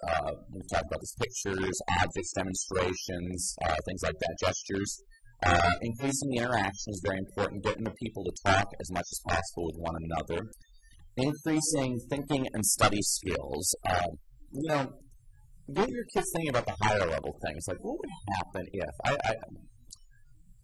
we've talked about these pictures, objects, demonstrations, things like that, gestures. Uh, increasing the interaction is very important, getting the people to talk as much as possible with one another. Increasing thinking and study skills. Uh, you know, get your kids thinking about the higher level things. Like, what would happen if I, I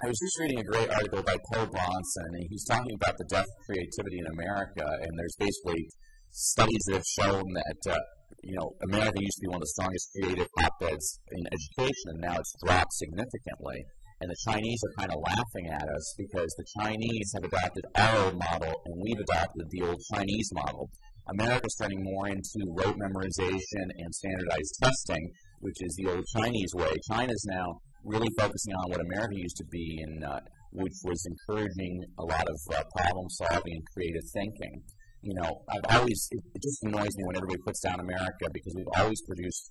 I was just reading a great article by Po Bronson, and he's talking about the death of creativity in America. And there's basically studies that have shown that uh, you know America used to be one of the strongest creative hotbeds in education, and now it's dropped significantly. And the Chinese are kind of laughing at us because the Chinese have adopted our model and we've adopted the old Chinese model. America's turning more into rote memorization and standardized testing, which is the old Chinese way. China's now really focusing on what America used to be, and uh, which was encouraging a lot of uh, problem solving and creative thinking. You know, I've always it, it just annoys me when everybody puts down America because we've always produced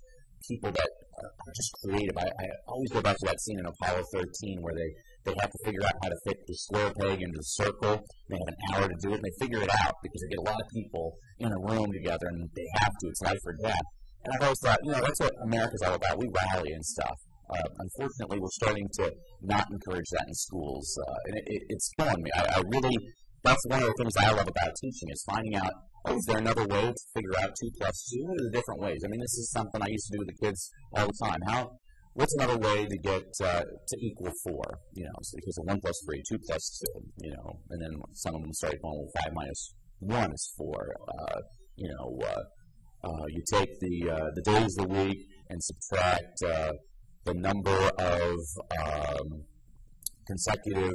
people that are just creative. I, I always go back to that scene in Apollo 13 where they, they have to figure out how to fit the square peg into the circle. They have an hour to do it, and they figure it out because they get a lot of people in a room together, and they have to. It's life or death. And I've always thought, you know, that's what America's all about. We rally and stuff. Uh, unfortunately, we're starting to not encourage that in schools, uh, and it, it, it's killing me. I, I really, that's one of the things I love about teaching is finding out oh, is there another way to figure out two plus two? What are the different ways? I mean, this is something I used to do with the kids all the time. How? What's another way to get uh, to equal four? You know, so because of one plus three, two plus two. You know, and then some of them start going, well, five minus one is four. Uh, you know, uh, uh you take the uh, the days of the week and subtract uh, the number of um, consecutive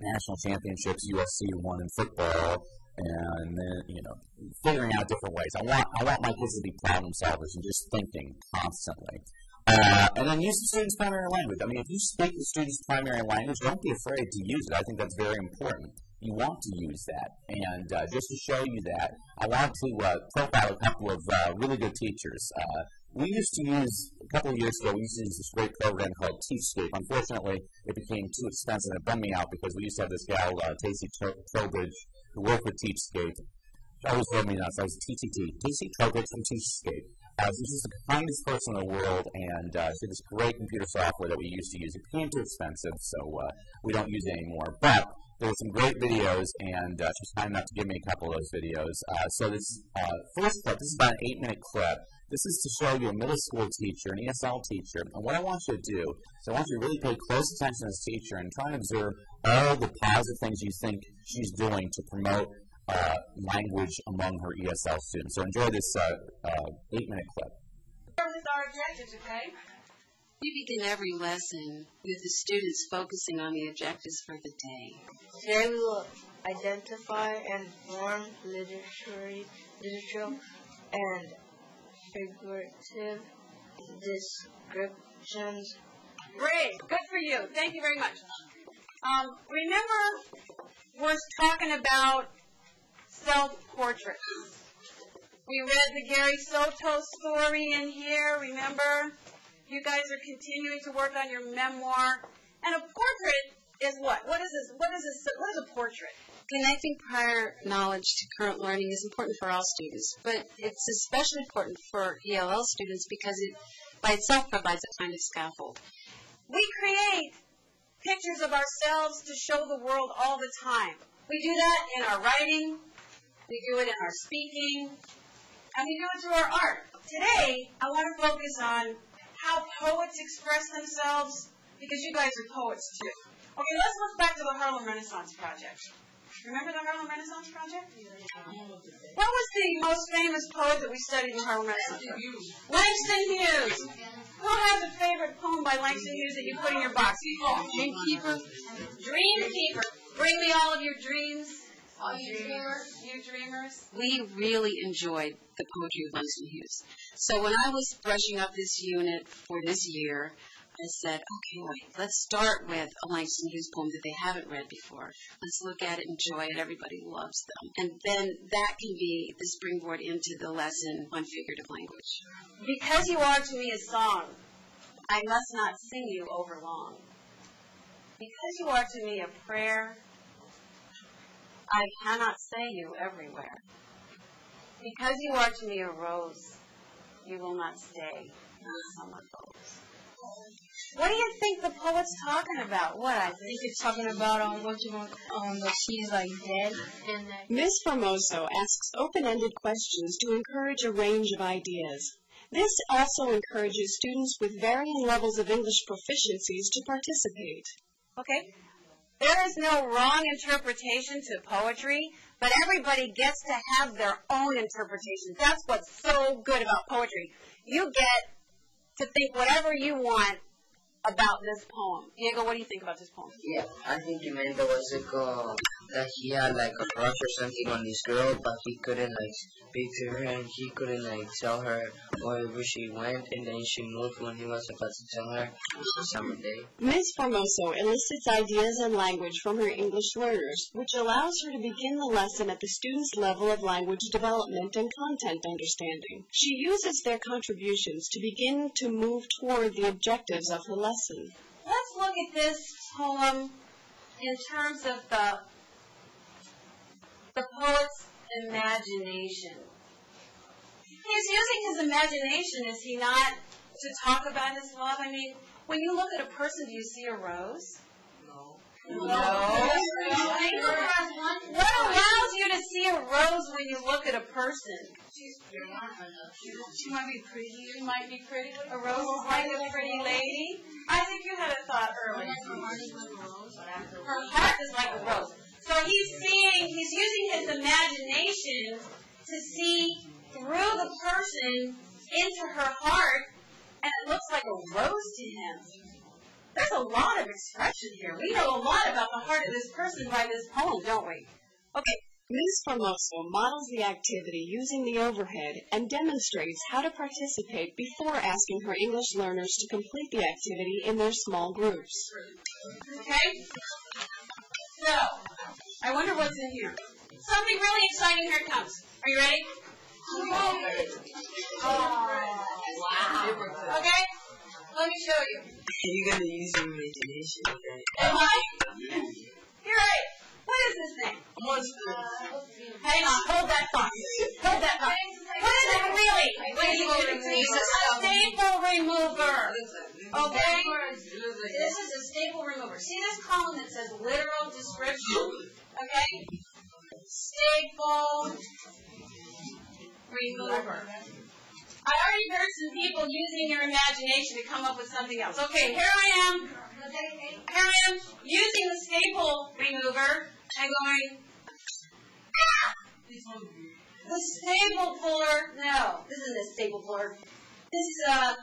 national championships USC won in football and then you know figuring out different ways. I want I want my kids to be problem solvers and just thinking constantly. Uh, and then use the student's primary language. I mean, if you speak the student's primary language, don't be afraid to use it. I think that's very important. You want to use that. And uh, just to show you that, I want to uh, profile a couple of uh, really good teachers. Uh, we used to use, a couple of years ago, we used to use this great program called Teachscape. Unfortunately, it became too expensive and it bummed me out because we used to have this gal, uh, Tacey Trowbridge, who worked with Teachscape. She always told me nuts. I was TTT. Tacey Trowbridge from Teachscape. Uh, she's the kindest person in the world, and uh, she had this great computer software that we used to use. It became too expensive, so uh, we don't use it anymore. But there were some great videos, and uh, she kind enough to give me a couple of those videos. Uh, so this uh, first clip, this is about an eight-minute clip. This is to show you a middle school teacher, an ESL teacher, and what I want you to do is I want you to really pay close attention to this teacher and try and observe all the positive things you think she's doing to promote uh, language among her ESL students. So enjoy this uh, uh, eight minute clip. With our objectives, okay? We begin every lesson with the students focusing on the objectives for the day. Today we will identify and form literary, literature and figurative descriptions. Great. Good for you. Thank you very much. Um, remember, we're talking about self-portraits. We read the Gary Soto story in here, remember? You guys are continuing to work on your memoir. And a portrait is what? What is this? What is this? What is a portrait? Connecting prior knowledge to current learning is important for all students, but it's especially important for ELL students because it by itself provides a kind of scaffold. We create pictures of ourselves to show the world all the time. We do that in our writing, we do it in our speaking, and we do it through our art. Today, I want to focus on how poets express themselves, because you guys are poets too. Okay, let's look back to the Harlem Renaissance Project. Remember the Harlem Renaissance Project? What was the most famous poet that we studied in Harlem Renaissance? Langston Hughes. Who has a favorite poem by Langston Hughes that you put in your box? Dreamkeeper. Dreamkeeper. Bring me all of your dreams. All you dreamers. You dreamers. We really enjoyed the poetry of Langston Hughes. So when I was brushing up this unit for this year, I said, okay, let's start with a Langston Hughes poem that they haven't read before. Let's look at it, enjoy it, everybody loves them. And then that can be the springboard into the lesson on figurative language. Because you are to me a song, I must not sing you over long. Because you are to me a prayer, I cannot say you everywhere. Because you are to me a rose, you will not stay when the summer goes. What do you think the poet's talking about? What I think He's talking about um, what you want, um, that she's like dead and that Ms. Formoso asks open-ended questions to encourage a range of ideas. This also encourages students with varying levels of English proficiencies to participate. Okay? There is no wrong interpretation to poetry, but everybody gets to have their own interpretation. That's what's so good about poetry. You get to think whatever you want about this poem. Diego, what do you think about this poem? Yeah, I think there was like uh, that he had like a crush or something on this girl, but he couldn't like speak to her and he couldn't like tell her wherever she went, and then she moved when he was about to tell her the summer day. Ms. Formoso elicits ideas and language from her English learners, which allows her to begin the lesson at the student's level of language development and content understanding. She uses their contributions to begin to move toward the objectives of her lesson. Let's look at this poem in terms of the the poet's imagination. He's using his imagination, is he not, to talk about his love? I mean, when you look at a person, do you see a rose? No. No. What allows you to see a rose when you look at a person? She might be pretty. She might be pretty. A rose is like a pretty lady. I think you had a thought earlier. Her heart is like a rose. So he's seeing, he's using his imagination to see through the person into her heart, and it looks like a rose to him. There's a lot of expression here. We know a lot about the heart of this person by this poem, don't we? Okay, Ms. Formoso models the activity using the overhead and demonstrates how to participate before asking her English learners to complete the activity in their small groups. okay? So, I wonder what's in here. Something really exciting here comes. Are you ready? wow. Okay? Let me show you. You're gonna use your imagination. Am I? You're right. What is this thing? Hang on, hold that thought. Hold that thought. What is it really? What are you going? A staple remover. Okay? This is a staple remover. See this column that says literal description? Okay? Staple remover. I already heard some people using your imagination to come up with something else. Okay, here I am. Here I am using the staple remover and going, ah! The staple puller, no, this isn't a staple puller. This is a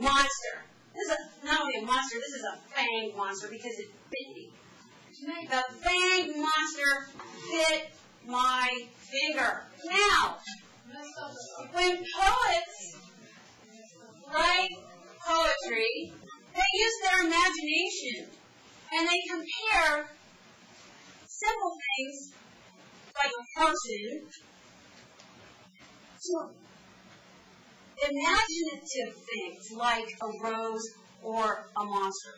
monster. This is not only a monster, this is a fanged monster because it bit me. The fanged monster bit my finger. Now, when poets write poetry, they use their imagination and they compare simple things like a person to imaginative things like a rose or a monster.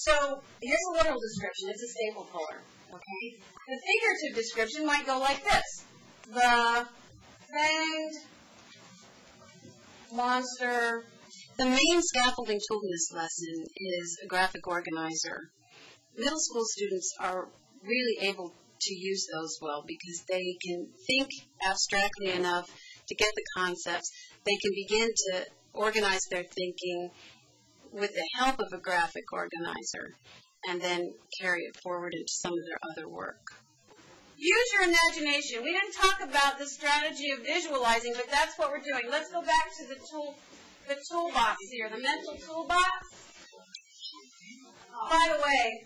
So here's a literal description. It's a staple puller. Okay? The figurative description might go like this. The fanged monster. The main scaffolding tool in this lesson is a graphic organizer. Middle school students are really able to use those well because they can think abstractly enough to get the concepts. They can begin to organize their thinking with the help of a graphic organizer and then carry it forward into some of their other work. Use your imagination. We didn't talk about the strategy of visualizing, but that's what we're doing. Let's go back to the tool, the toolbox here, the mental toolbox. By the way,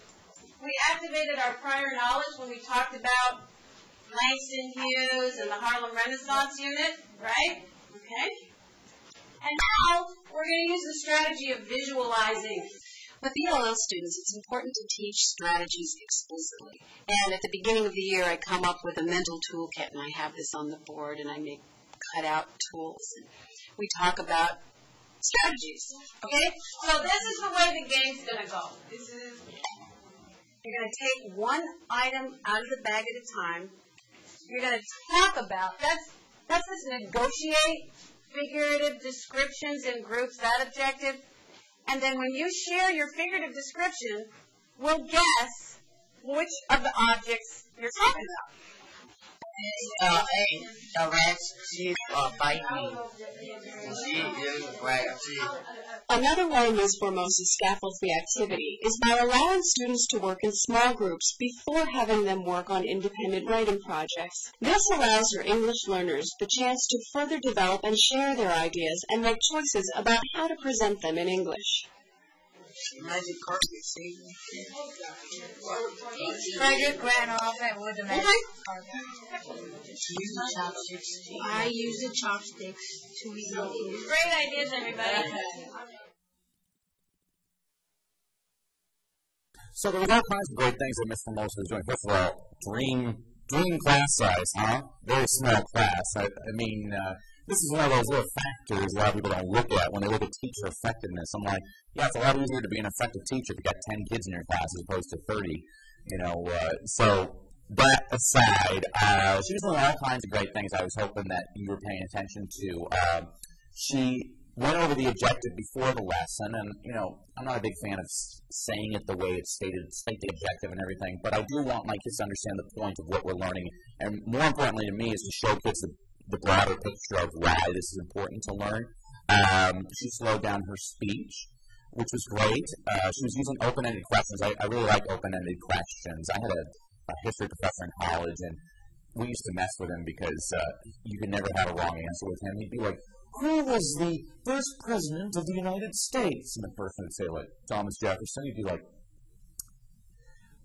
we activated our prior knowledge when we talked about Langston Hughes and the Harlem Renaissance unit, right? Okay. And now we're going to use the strategy of visualizing. With ELL students, it's important to teach strategies explicitly. And at the beginning of the year, I come up with a mental toolkit, and I have this on the board, and I make cutout tools. And we talk about strategies. Okay? So this is the way the game's going to go. This is you're going to take one item out of the bag at a time. You're going to talk about that's that's this negotiate figurative descriptions in groups, that objective. And then when you share your figurative description, we'll guess which of the objects you're talking about. The rat, she is. Another way Ms. Formosa scaffolds the activity is by allowing students to work in small groups before having them work on independent writing projects. This allows her English learners the chance to further develop and share their ideas and make choices about how to present them in English. Magic carpet, see? Frederick ran off and with the magic She used the chopsticks. I use the chopsticks to eat the food. Great ideas, everybody. So there was all kinds of great things that Miss Formosa was doing. First of all, dream dream class size, huh? Very small class. I, I mean, uh, this is one of those little factors a lot of people don't look at when they look at teacher effectiveness. I'm like, yeah, it's a lot easier to be an effective teacher if you got 10 kids in your class as opposed to 30. You know, uh, so that aside, uh, she was doing all kinds of great things. I was hoping that you were paying attention to. Um, she went over the objective before the lesson, and you know, I'm not a big fan of saying it the way it's stated, state the objective and everything, but I do want my kids to understand the point of what we're learning, and more importantly to me is to show kids the, the broader picture of why this is important to learn. Um, she slowed down her speech, which was great. Uh, she was using open-ended questions. I, I really like open-ended questions. I had a, a history professor in college, and we used to mess with him because uh, you could never have a wrong answer with him. He'd be like, "Who was the first president of the United States?" And the person would say like Thomas Jefferson. He'd be like,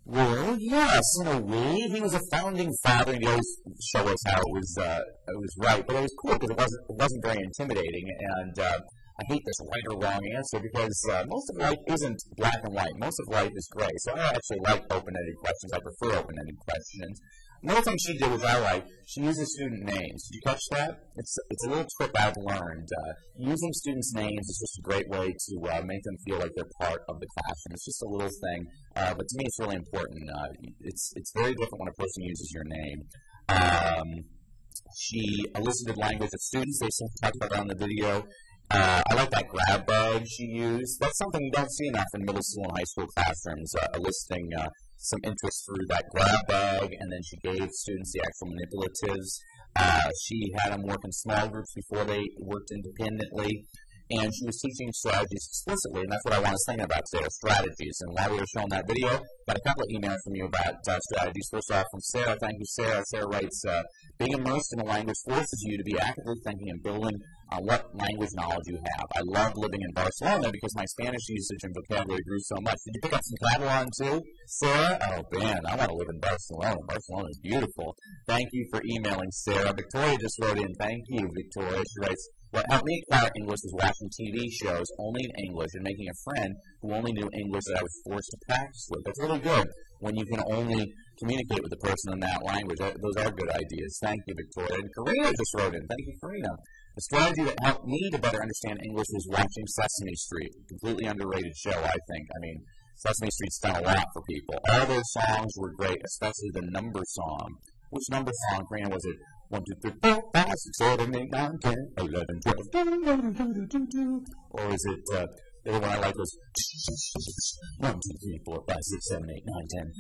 "Well, yes, in a way, he was a founding father." He always show us how it was uh, it was right, but it was cool because it wasn't it wasn't very intimidating. And uh, I hate this right or wrong answer because uh, most of life isn't black and white. Most of life is gray. So I actually like open-ended questions. I prefer open-ended questions. Another thing she did, which I like, she uses student names. Did you catch that? It's it's a little trick I've learned. Uh, using students' names is just a great way to uh, make them feel like they're part of the classroom. It's just a little thing, uh, but to me, it's really important. Uh, it's it's very different when a person uses your name. Um, she elicited language of students. They talked about that on the video. Uh, I like that grab bag she used. That's something you don't see enough in middle school and high school classrooms, uh, eliciting uh, some interest through that grab bag, and then she gave students the actual manipulatives. Uh, she had them work in small groups before they worked independently, and she was teaching strategies explicitly, and that's what I want to thinking about today, strategies. And while we were showing that video, got a couple of emails from you about uh, strategies. First off, from Sarah. Thank you, Sarah. Sarah writes, uh, being immersed in a language forces you to be actively thinking and building on what language knowledge you have. I loved living in Barcelona because my Spanish usage and vocabulary grew so much. Did you pick up some Catalan too, Sarah? Oh man, I want to live in Barcelona. Barcelona is beautiful. Thank you for emailing, Sarah. Victoria just wrote in. Thank you, Victoria. She writes, what helped me acquire English was watching TV shows only in English and making a friend who only knew English that I was forced to practice with. That's really good when you can only communicate with the person in that language. Those are good ideas. Thank you, Victoria. And Karina just wrote in. Thank you, Karina. The strategy that helped me to better understand English was watching Sesame Street. Completely underrated show, I think. I mean, Sesame Street's done a lot for people. All those songs were great, especially the number song. Which number song, Grant, was it? 1, 2, 3, 4, 5, 6, 7, 8, 9, 10, 11, 12. Or is it, uh, the other one I like was 1, 2, 3, 4, 5, 6, 7, 8, 9, 10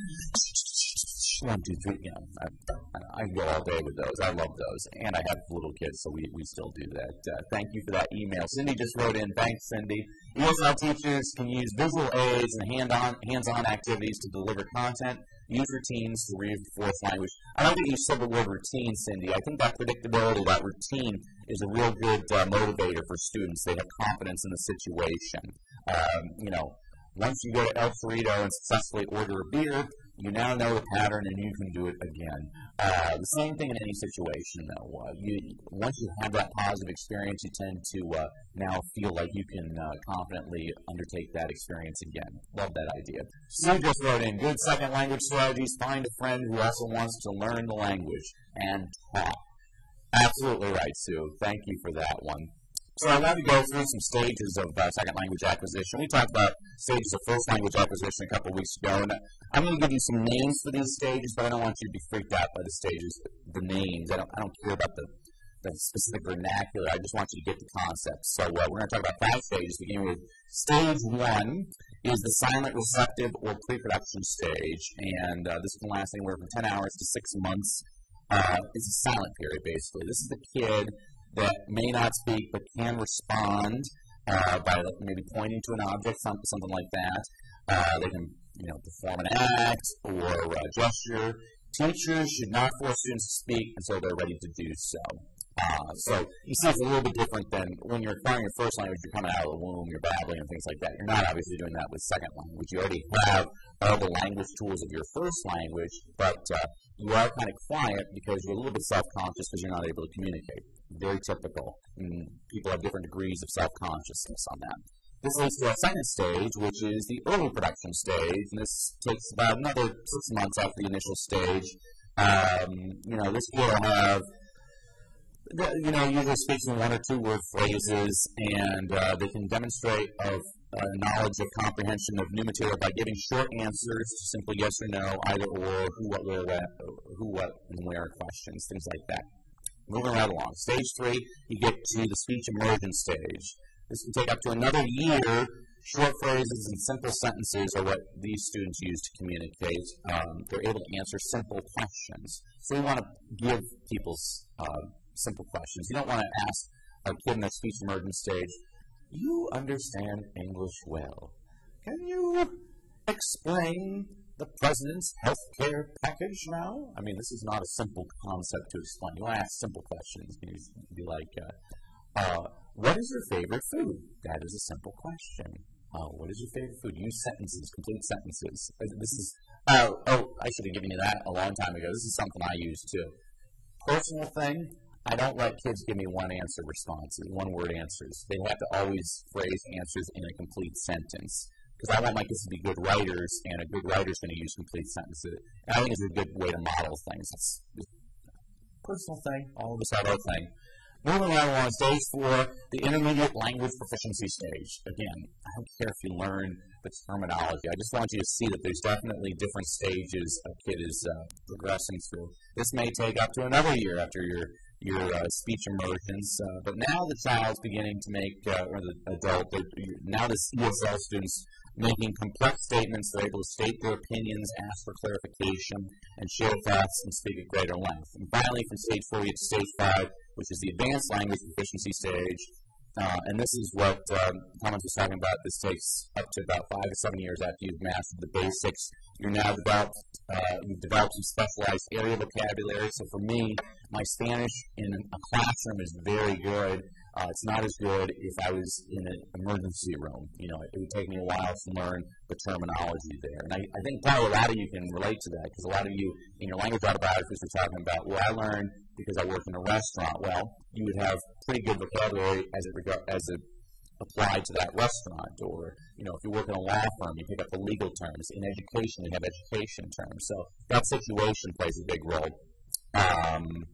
You know, I, I, can go all day with those. I love those, and I have little kids, so we, we still do that. Uh, thank you for that email. Cindy just wrote in. Thanks, Cindy. ESL teachers can use visual aids and hand-on hands-on activities to deliver content. Use routines to reinforce language. I don't think you said the word routine, Cindy. I think that predictability, that routine, is a real good uh, motivator for students. They have confidence in the situation. Um, you know, once you go to El Torito and successfully order a beer, you now know the pattern and you can do it again. Uh, the same thing in any situation, though. Uh, you, once you have that positive experience, you tend to uh, now feel like you can uh, confidently undertake that experience again. Love that idea. Sue just wrote in good second language strategies. Find a friend who also wants to learn the language and talk. Absolutely right, Sue. Thank you for that one. So I want to go through some stages of uh, second language acquisition. We talked about stages of first language acquisition a couple weeks ago, and I'm going to give you some names for these stages, but I don't want you to be freaked out by the stages, the names. I don't, I don't care about the, the specific vernacular. I just want you to get the concept. So uh, we're going to talk about five stages, beginning with stage one is the silent receptive or pre-production stage, and uh, this can last anywhere from 10 hours to six months. Uh, it's a silent period, basically. This is the kid that may not speak but can respond uh, by maybe pointing to an object, something, something like that. Uh, they can, you know, perform an act or a gesture. Teachers should not force students to speak until they're ready to do so. So you see, it's a little bit different than when you're acquiring your first language. You're coming out of the womb, you're babbling and things like that. You're not obviously doing that with second language. You already have all the language tools of your first language, but uh, you are kind of quiet because you're a little bit self-conscious because you're not able to communicate. Very typical. And people have different degrees of self-consciousness on that. This leads to our second stage, which is the early production stage, and this takes about another six months after the initial stage. Um, you know, this will have you know, usually speaks in one or two word phrases, and uh, they can demonstrate of uh, knowledge of comprehension of new material by giving short answers simple yes or no, either or, who, what, where, who, what, and where questions, things like that. Moving right along. Stage three, you get to the speech immersion stage. This can take up to another year. Short phrases and simple sentences are what these students use to communicate. Um, they're able to answer simple questions. So we want to give people uh, simple questions. You don't want to ask a kid in a speech immersion stage, you understand English well. Can you explain the president's health care package now? I mean, this is not a simple concept to explain. You want to ask simple questions. You be like, uh, uh, what is your favorite food? That is a simple question. Uh, what is your favorite food? Use sentences, complete sentences. This is, oh, oh, I should have given you that a long time ago. This is something I use too. Personal thing, I don't let kids give me one answer responses, one word answers. They have to always phrase answers in a complete sentence. Because I want my kids to be good writers, and a good writer is going to use complete sentences. And I think it's a good way to model things. It's a personal thing, all of us have our thing. Moving right along, stage four, the intermediate language proficiency stage. Again, I don't care if you learn the terminology. I just want you to see that there's definitely different stages a kid is uh, progressing through. This may take up to another year after you're your uh, speech immersions. Uh, but now the child's beginning to make, uh, or the adult, now the ESL students making complex statements. They're able to state their opinions, ask for clarification, and share thoughts and speak at greater length. And finally, from stage four, we get to stage five, which is the advanced language proficiency stage. Uh, and this is what um, Thomas was talking about. This takes up to about five to seven years after you've mastered the basics. You're now developed, uh, you've developed some specialized area vocabulary. So for me, my Spanish in a classroom is very good. Uh, it's not as good if I was in an emergency room. You know, it, would take me a while to learn the terminology there. And I, I think probably a lot of you can relate to that because a lot of you in your language autobiographies are talking about, well, I learned because I work in a restaurant. Well, you would have pretty good vocabulary as it regard as it applied to that restaurant, or you know, if you work in a law firm, you pick up the legal terms. In education, you have education terms. So that situation plays a big role. Um,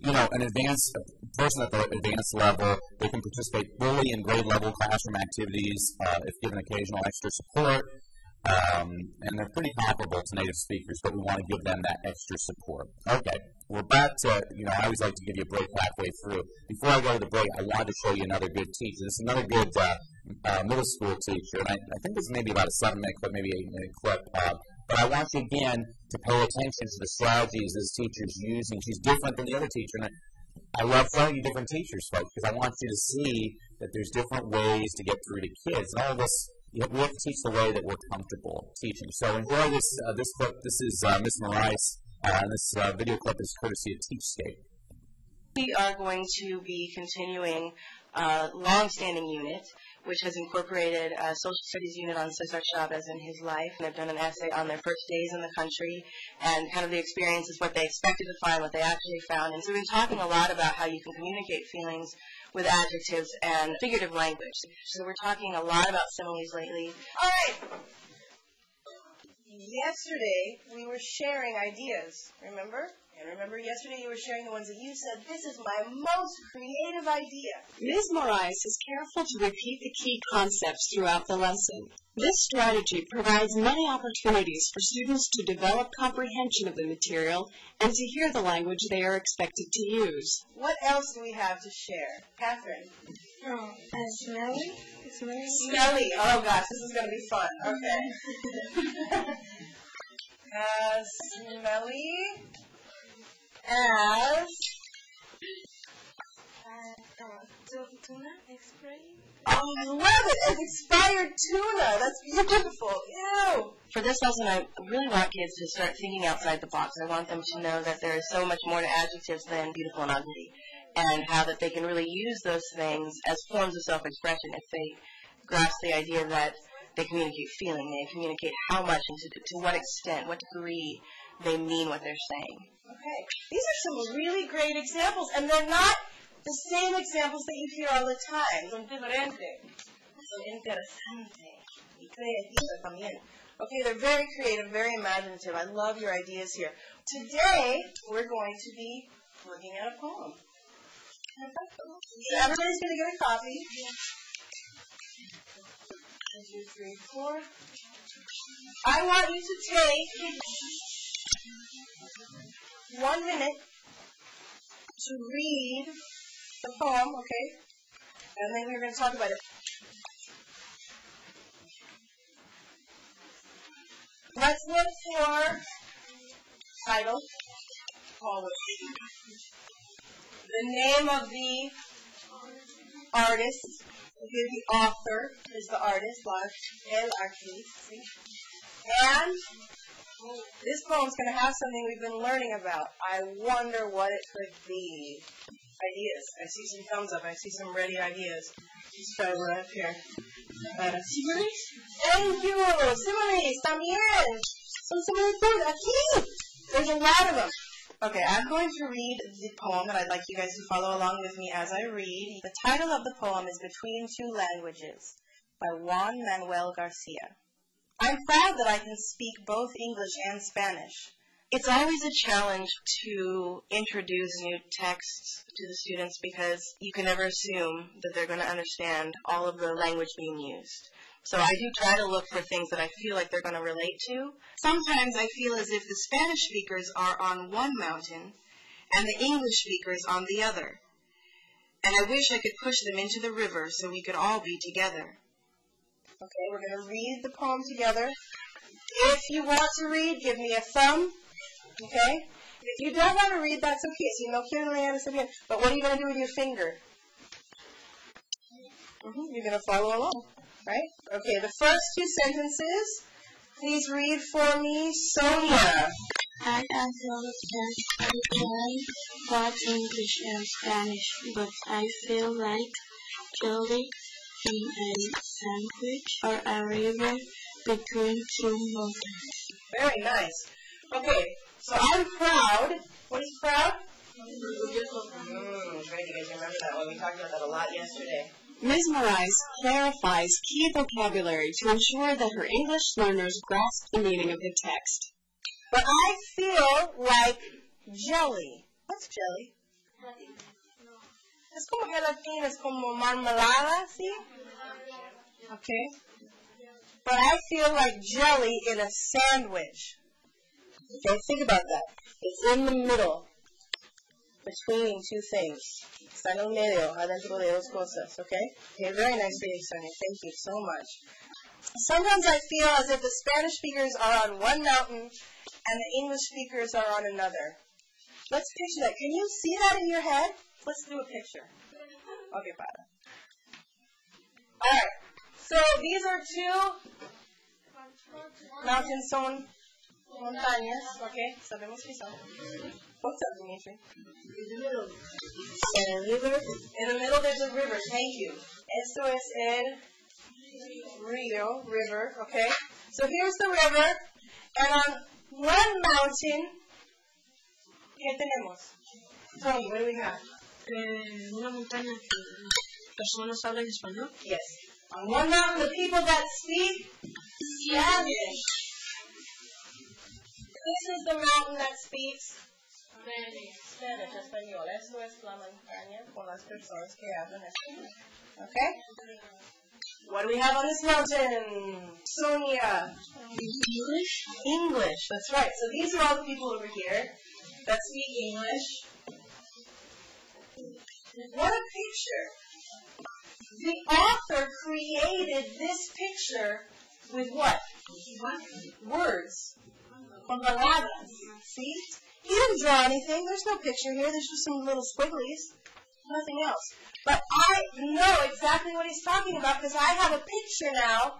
you know, an advanced person at the advanced level, they can participate fully in grade level classroom activities uh, if given occasional extra support. Um, and they're pretty comparable to native speakers, but we want to give them that extra support. Okay, we're back to, you know, I always like to give you a break halfway through. Before I go to the break, I wanted to show you another good teacher. This is another good uh, uh, middle school teacher, and I, I, think this is maybe about a seven minute clip, maybe eight minute clip. Uh, but I want you again to pay attention to the strategies this teacher's using. She's different than the other teacher, and I, love showing you different teachers, folks, because I want you to see that there's different ways to get through to kids. And all of us we have to teach the way that we're comfortable teaching. So enjoy this uh, this clip. This is uh, Miss Morais, uh, and this uh, video clip is courtesy of TeachScape. We are going to be continuing a long-standing unit, which has incorporated a social studies unit on Cesar Chavez in his life, and they've done an essay on their first days in the country, and kind of the experiences, what they expected to find, what they actually found. And so we've been talking a lot about how you can communicate feelings with adjectives and figurative language. So we're talking a lot about similes lately. All right. Yesterday, we were sharing ideas, remember? And remember, yesterday you were sharing the ones that you said, this is my most creative idea. Ms. Morais is careful to repeat the key concepts throughout the lesson. This strategy provides many opportunities for students to develop comprehension of the material and to hear the language they are expected to use. What else do we have to share? Catherine? Oh, uh, smelly? Smelly? Smelly. Oh gosh, this is going to be fun. Okay. uh, smelly as tuna expired. I love it as expired tuna. That's beautiful. Ew. For this lesson, I really want kids to start thinking outside the box. I want them to know that there is so much more to adjectives than beautiful and ugly, and how that they can really use those things as forms of self-expression if they grasp the idea that they communicate feeling, they communicate how much and to, to what extent, what degree they mean what they're saying. Okay. These are some really great examples, and they're not the same examples that you hear all the time. Son diferentes. Son interesantes. Y creativas también. Okay, they're very creative, very imaginative. I love your ideas here. Today, we're going to be looking at a poem. So everybody's going to get a copy. One, two, three, four. I want you to take one minute to read the poem, okay? And then we're going to talk about it. Let's look for title, the name of the artist, the author is the artist, el and this poem's going to have something we've been learning about. I wonder what it could be. Ideas. I see some thumbs up. I see some ready ideas. Let's try right up here. Uh, similes? Thank you! Similes! También! Some similes too. Aquí! There's a lot of them. Okay, I'm going to read the poem, and I'd like you guys to follow along with me as I read. The title of the poem is Between Two Languages by Juan Manuel Garcia. I'm proud that I can speak both English and Spanish. It's always a challenge to introduce new texts to the students because you can never assume that they're going to understand all of the language being used. So I do try to look for things that I feel like they're going to relate to. Sometimes I feel as if the Spanish speakers are on one mountain and the English speakers on the other. And I wish I could push them into the river so we could all be together. Okay, we're going to read the poem together. If you want to read, give me a thumb. Okay? If you don't want to read, that's okay. Si no quieren leer, está bien. But what are you going to do with your finger? Mm-hmm. You're going to follow along, right? Okay, the first two sentences. Please read for me, Sonia. I can talk English and Spanish, but I feel like jelly in a sandwich or a river between two mountains. Very nice. Okay, so I'm proud. What is proud? Mm, great, you guys remember that one. We talked about that a lot yesterday. Ms. Moraes clarifies key vocabulary to ensure that her English learners grasp the meaning of the text. But I feel like jelly. What's jelly? Es como gelatina, es como marmelada, ¿sí? Okay. But I feel like jelly in a sandwich. Okay, think about that. It's in the middle, between two things. Está en el medio, adentro de dos cosas, okay? Okay, very nice reading, Sonia. Thank you so much. Sometimes I feel as if the Spanish speakers are on one mountain and the English speakers are on another. Let's picture that. Can you see that in your head? Let's do a picture. Okay, Father. All right. So these are two mountains son montañas. Okay, sabemos que son. What's up, Dimitri? In the middle. River. In the middle, there's a river. Thank you. Esto es el rio, river. Okay. So here's the river, and on one mountain, ¿qué tenemos? Tony, what do we have? Eh, una montaña que personas hablan español. Yes. On one mountain, the people that speak Spanish. This is the mountain that speaks Spanish, español. Esto es la montaña con las personas que hablan español. Okay? What do we have on this mountain? Sonia. English? English, that's right. So these are all the people over here that speak English. What a picture. The author created this picture with what? Words. Con palabras. See? He didn't draw anything. There's no picture here. There's just some little squigglies. Nothing else. But I know exactly what he's talking about because I have a picture now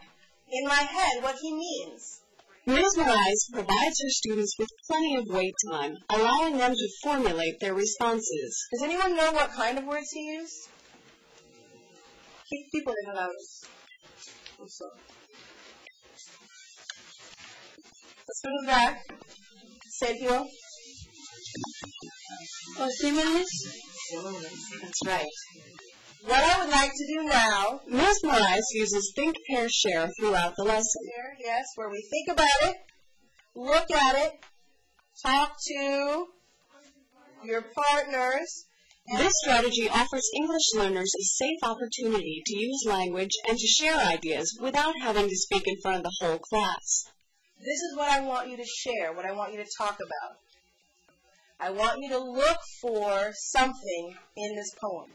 in my head what he means. Ms. Moraes provides her students with plenty of wait time, allowing them to formulate their responses. Does anyone know what kind of words he used? Keep people in the house. Also. Let's go to the back. Sergio. Or similes. That's right. What I would like to do now, Ms. Moraes uses think, pair, share throughout the lesson. here, yes, where we think about it, look at it, talk to your partners, This strategy offers English learners a safe opportunity to use language and to share ideas without having to speak in front of the whole class. This is what I want you to share, what I want you to talk about. I want you to look for something in this poem.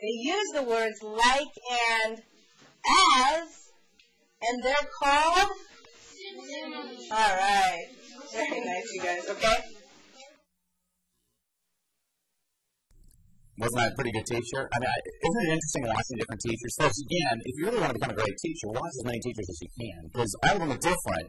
They use the words like and as, and they're called? All right. Very nice, you guys, okay? Wasn't that a pretty good teacher? I mean, I, isn't it interesting watching different teachers? Folks, again, if you really want to become a great teacher, watch as many teachers as you can, because all of them are different,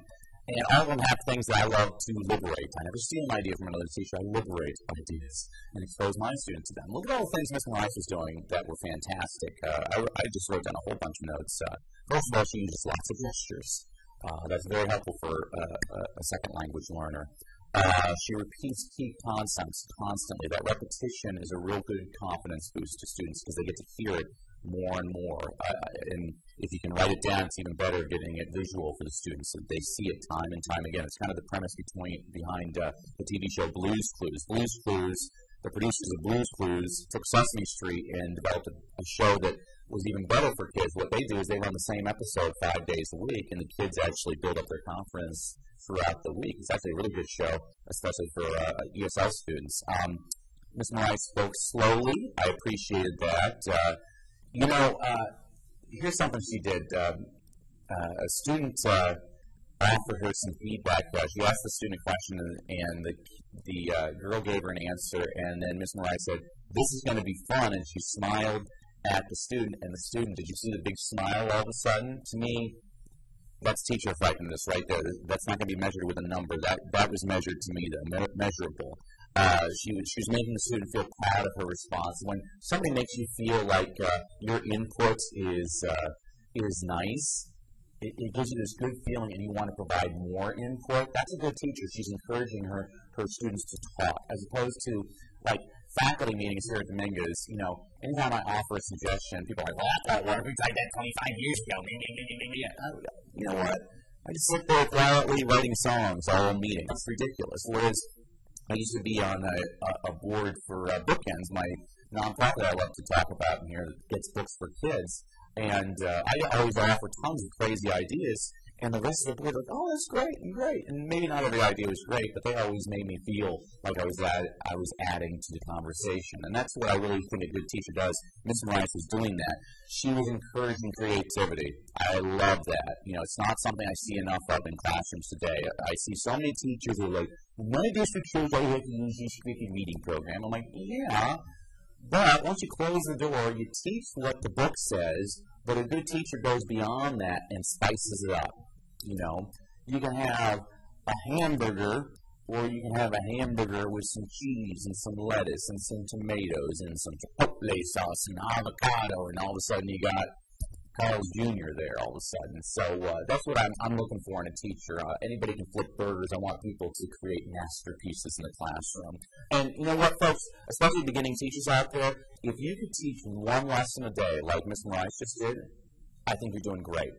and all of them have things that I love to liberate. I never steal an idea from another teacher. I liberate ideas and expose my students to them. Look at all the things Miss Rice was doing that were fantastic. Uh, I, I just wrote down a whole bunch of notes. Uh, first of all, she uses lots of gestures. Uh, that's very helpful for a, a second language learner. Uh, she repeats key concepts constantly. That repetition is a real good confidence boost to students because they get to hear it more and more. Uh, and if you can write it down, it's even better getting it visual for the students so they see it time and time again. It's kind of the premise between behind uh, the TV show Blue's Clues. Blue's Clues, the producers of Blue's Clues took Sesame Street and developed a, a show that was even better for kids. What they do is they run the same episode five days a week, and the kids actually build up their confidence throughout the week. It's actually a really good show, especially for uh, ESL students. Um, Ms. Morai spoke slowly. I appreciated that. Uh, you know, uh, here's something she did. Um, uh, a student uh, offered her some feedback. Uh, she asked the student a question, and, and the, the uh, girl gave her an answer, and then Miss Morai said, This is going to be fun, and she smiled at the student, and the student, did you see the big smile all of a sudden? To me, that's teacher effectiveness right there. That's not going to be measured with a number. That that was measured to me, though, me- measurable. Uh, she she was making the student feel proud of her response. When somebody makes you feel like uh, your input is uh, is nice, it, it gives you this good feeling, and you want to provide more input. That's a good teacher. She's encouraging her her students to talk, as opposed to like faculty meetings here at Dominguez, you know, anytime I offer a suggestion, people are like, well, that won't work. We tried that 25 years ago. You know what? I just sit there quietly writing songs all meeting. It's ridiculous. Whereas I used to be on a, a, board for uh, Bookends, my nonprofit I love to talk about in here that gets books for kids. And uh, I always offer tons of crazy ideas. And the rest of the board like, oh, that's great and great. And maybe not every idea was great, but they always made me feel like I was add, I was adding to the conversation. And that's what I really think a good teacher does. Miss Rice was doing that. She was encouraging creativity. I love that. You know, it's not something I see enough of in classrooms today. I see so many teachers who are like, when my district shows I have to use this freaking meeting program. I'm like, yeah, but once you close the door, you teach what the book says, but a good teacher goes beyond that and spices it up. You know, you can have a hamburger, or you can have a hamburger with some cheese and some lettuce and some tomatoes and some chipotle sauce and avocado, and all of a sudden you got Carl's Jr. there all of a sudden. So uh, that's what I'm, I'm looking for in a teacher. Uh, anybody can flip burgers. I want people to create masterpieces in the classroom. And you know what, folks, especially beginning teachers out there, if you could teach one lesson a day, like Miss Rice just did, I think you're doing great.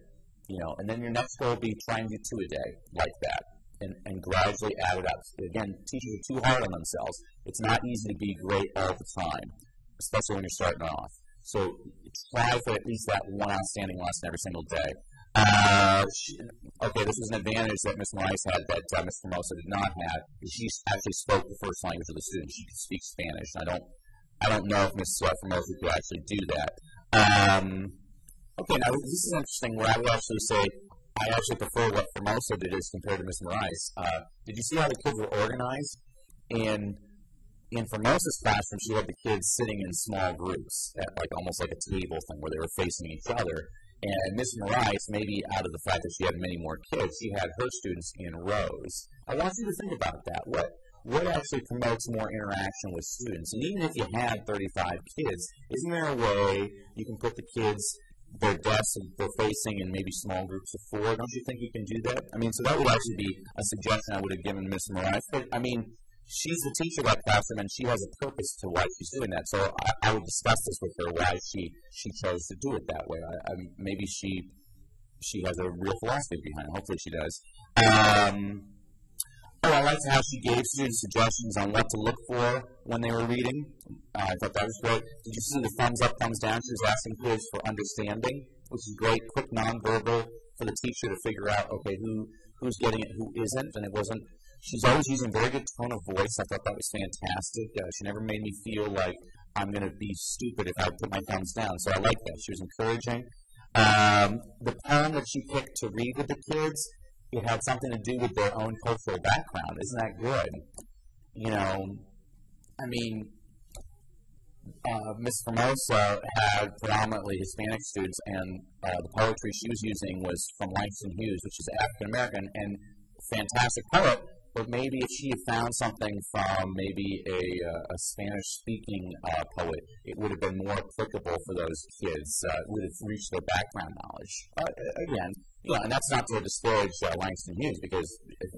You know, and then your next goal will be trying to do two a day, like that. And, and gradually add it up. Again, teachers are too hard on themselves. It's not easy to be great all the time, especially when you're starting off. So try for at least that one outstanding lesson every single day. Uh, okay, this is an advantage that Miss Rice had that uh, Miss Formosa did not have. She actually spoke the first language of the student. She could speak Spanish. I don't, I don't know if Miss uh, Formosa could actually do that. Um, okay, now this is interesting. Where I would actually say I actually prefer what Formosa did as compared to Miss Rice. Uh, did you see how the kids were organized? And in Formosa's classroom, she had the kids sitting in small groups, at like almost like a table thing where they were facing each other. And Miss Rice, maybe out of the fact that she had many more kids, she had her students in rows. I want you to think about that. What what actually promotes more interaction with students? And even if you had 35 kids, isn't there a way you can put the kids their desks they're facing in maybe small groups of four? Don't you think you can do that? I mean, so that would actually be a suggestion I would have given Miss. But I mean, she's the teacher of that classroom, and she has a purpose to why she's doing that. So I, I would discuss this with her why she she chose to do it that way. I, I, maybe she she has a real philosophy behind it. Hopefully, she does. Um, oh, I liked how she gave students suggestions on what to look for when they were reading. Uh, I thought that was great. Did you see the thumbs up, thumbs down? She was asking kids for understanding, which is great. Quick nonverbal for the teacher to figure out, okay, who who's getting it, who isn't, and it wasn't She's always using very good tone of voice. I thought that was fantastic. Uh, she never made me feel like I'm going to be stupid if I put my thumbs down. So I like that. She was encouraging. Um, the poem that she picked to read with the kids, it had something to do with their own cultural background. Isn't that good? You know, I mean, uh, Miss Formosa had predominantly Hispanic students, and uh, the poetry she was using was from Langston Hughes, which is African American and fantastic poet but maybe if she had found something from maybe a, uh, a Spanish-speaking uh, poet, it would have been more applicable for those kids. Uh, would have reached their background knowledge. Uh, again, you know, and that's not to disparage uh, Langston Hughes, because if,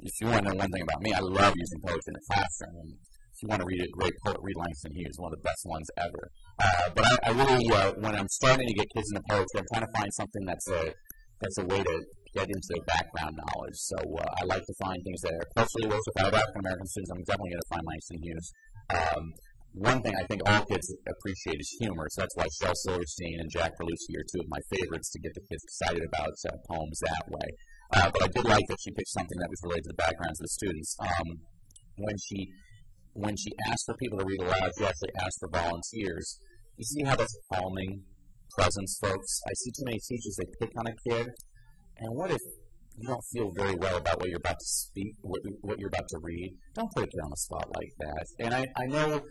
if, you want to know one thing about me, I love using poetry in the classroom. And if you want to read a great poet, read Langston Hughes, one of the best ones ever. Uh, but I, I really, when I'm starting to get kids into poetry, I'm trying to find something that's a that's a way to get into their background knowledge. So uh, I like to find things that are rich. If I African American students, I'm definitely going to find Langston Hughes. Um, one thing I think all kids appreciate is humor, so that's why Shel Silverstein and Jack Prelutsky are two of my favorites to get the kids excited about uh, poems that way. Uh, but I did like that she picked something that was related to the backgrounds of the students. Um, when she when she asked for people to read aloud, she actually asked for volunteers. You see how that's calming presence, folks? I see too many teachers they pick on a kid and what if you don't feel very well about what you're about to speak, what, what you're about to read? Don't put a kid on the spot like that. And I, I know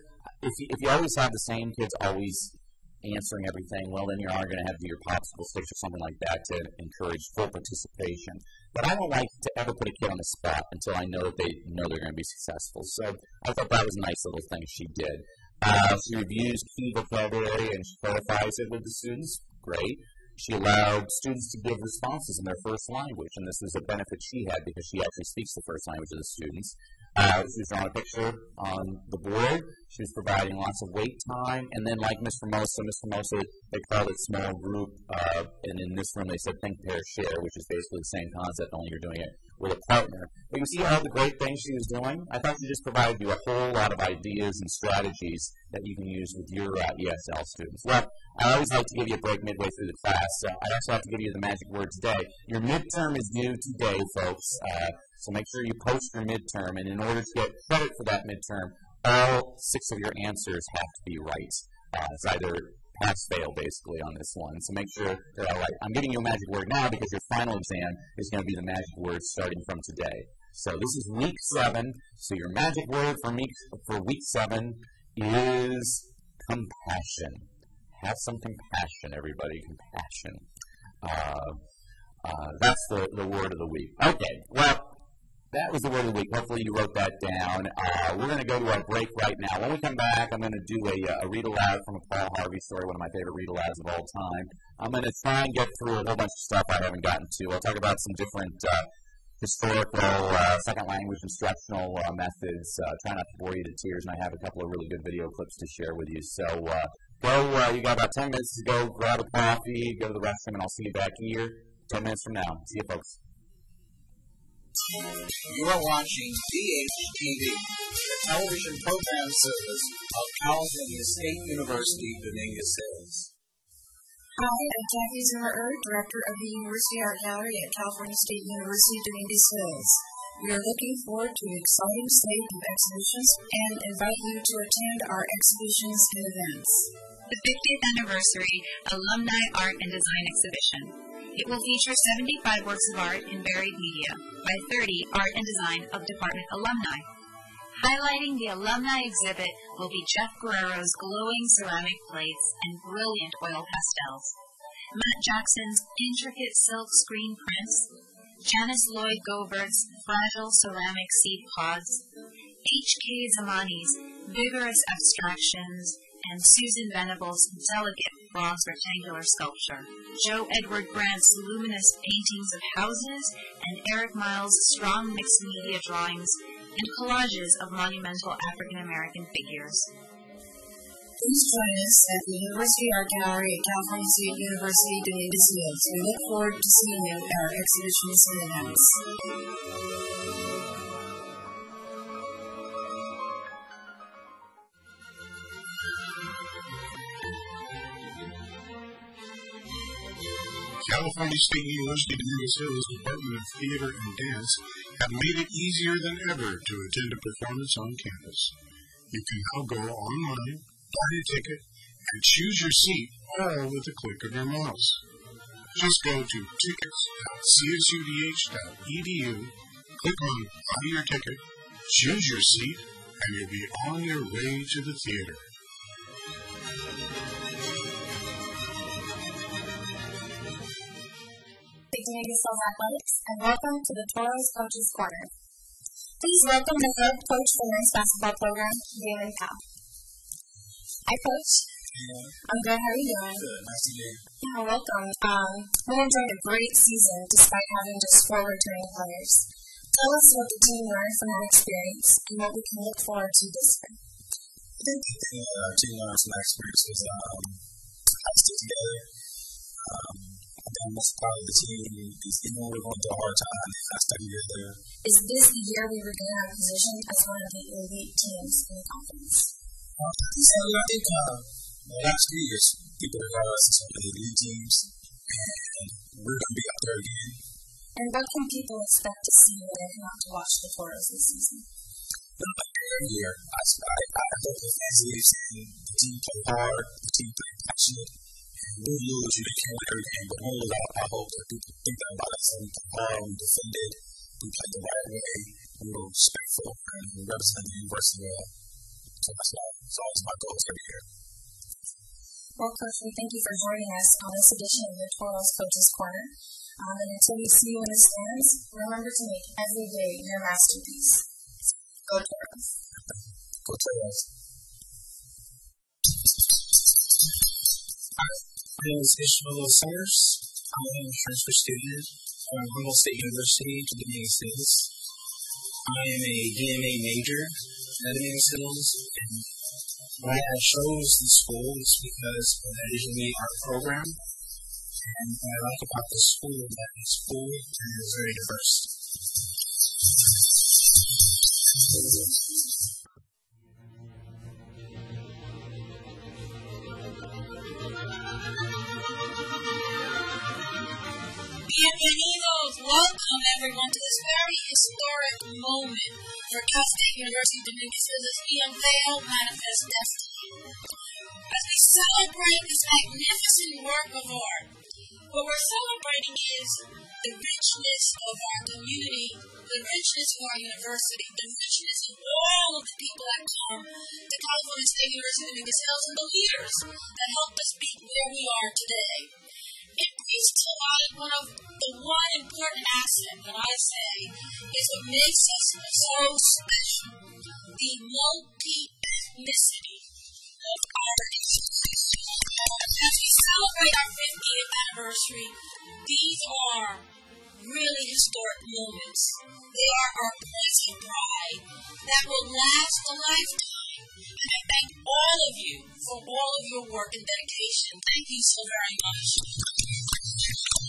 if you, if you always have the same kids always answering everything, well, then you are going to have your popsicle sticks or something like that to encourage full participation. But I don't like to ever put a kid on the spot until I know that they know they're going to be successful. So I thought that was a nice little thing she did. Uh, she reviews key vocabulary and she clarifies it with the students. Great. She allowed students to give responses in their first language, and this is a benefit she had because she actually speaks the first language of the students. Uh, she was drawing a picture on the board. She was providing lots of wait time. And then, like Miss Formosa, Miss Formosa, they called it small group. Uh, and in this room, they said think, pair, share, which is basically the same concept, only you're doing it with a partner. But you see all the great things she was doing? I thought she just provided you a whole lot of ideas and strategies that you can use with your uh, ESL students. Well, I always like to give you a break midway through the class, so I also have to give you the magic word today. Your midterm is due today, folks. Uh, so make sure you post your midterm, and in order to get credit for that midterm, all six of your answers have to be right. Uh, it's either pass fail basically on this one. So make sure they're all right. I'm giving you a magic word now because your final exam is going to be the magic word starting from today. So this is week seven. So your magic word for week for week seven is compassion. Have some compassion, everybody. Compassion. Uh, uh, that's the, the word of the week. Okay. Well, that was the word of the week. Hopefully you wrote that down. Uh, we're going to go to our break right now. When we come back, I'm going to do a, uh, a read aloud from a Paul Harvey story, one of my favorite read alouds of all time. I'm going to try and get through a whole bunch of stuff I haven't gotten to. I'll talk about some different uh, historical uh, second language instructional uh, methods. Uh, try not to bore you to tears, and I have a couple of really good video clips to share with you. So go. You got about 10 minutes to go. Grab a coffee, go to the restroom, and I'll see you back here 10 minutes from now. See you, folks. You are watching DHTV, the television program service of California State University, Dominguez Hills. Hi, I'm Kathy Zimmerer, Director of the University Art Gallery at California State University, Dominguez Hills. We are looking forward to an exciting slate of exhibitions and invite you to attend our exhibitions and events. The 50th Anniversary Alumni Art and Design Exhibition. It will feature 75 works of art in varied media by 30 art and design of department alumni. Highlighting the alumni exhibit will be Jeff Guerrero's glowing ceramic plates and brilliant oil pastels, Matt Jackson's intricate silk screen prints, Janice Lloyd Gobert's fragile ceramic seed pods, H.K. Zamani's vigorous abstractions, and Susan Venable's delicate bronze rectangular sculpture, Joe Edward Grant's luminous paintings of houses, and Eric Miles' strong mixed media drawings and collages of monumental African American figures. Please join us at the University Art Gallery at California State University, Dominguez Hills. We look forward to seeing you at our exhibition and events. California State University Dominguez Hills Department of Theater and Dance have made it easier than ever to attend a performance on campus. You can now go online, buy a ticket, and choose your seat all with a click of your mouse. Just go to tickets.csudh.edu, click on Buy Your Ticket, choose your seat, and you'll be on your way to the theater. Dominguez Hills Athletics, and welcome to the Toros Coaches Corner. Please welcome the head coach for the men's basketball program, Jalen Powell. Hi, Coach. Yeah. I'm good. How are you doing? Good. Nice to meet you. Yeah, welcome. Um, we enjoyed a great season despite having just four returning players. Tell us what the team learned from that experience and what we can look forward to this year. I think the thing our team learned from that experience was um, how to stick together. Um, I think part of the team, because when we're going through a hard time, kind of stuck together. Is this the year we regain our position as one of the elite teams in the conference? Uh, so I think uh, the last few years, people regard us as one of the elite teams, and we're going to be up there again. And what can people expect to see when they come out to watch the Toros this season? Every year, I, I, I hope the fans leave saying the team play hard, the team play passionate, we lose, you can't win every but we lose, I, hope that people think that about us and play we defended, we played the right way, we were respectful, and we represented the university well. So that's, all, that's always my goals every year. Well, Coach, we thank you for joining us on this edition of the Toros Coaches Corner. Um, and until we see you in the stands, remember to make every day your masterpiece. Go Toros. Go Toros. My name is Ishmael Summers. I'm a transfer student from Humboldt State University to Dominguez Hills. I am a DMA major at Dominguez Hills, and why I chose this school is because of the visually art program. And what I like about this school is that full and it's very diverse. Everyone to this very historic moment for Cal State University Dominguez Hills' We Unveil Manifest Destiny. As we celebrate this magnificent work of art, what we're celebrating is the richness of our community, the richness of our university, the richness of all of the people that come to California State University Dominguez Hills and the leaders that helped us be where we are today brings to light one of the one important asset that I say is what makes us so special, the multi-ethnicity of our institution. As we celebrate our 50th anniversary, these are really historic moments. They are our points of pride that will last a lifetime. And I thank all of you for all of your work and dedication. Thank you so very much.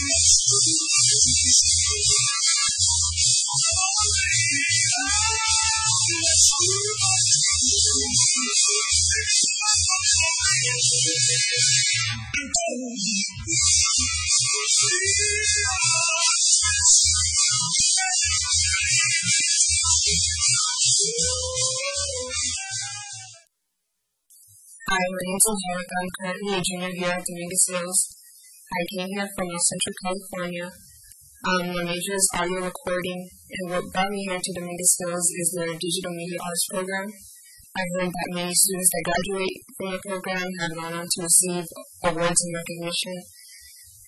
Hi, my name is Angelica. I'm currently a junior here at Dominguez Hills. I came here from Central California. Um, my major is audio recording, and what brought me here to Dominguez Hills is the Digital Media Arts program. I've heard that many students that graduate from the program have gone on to receive awards and recognition,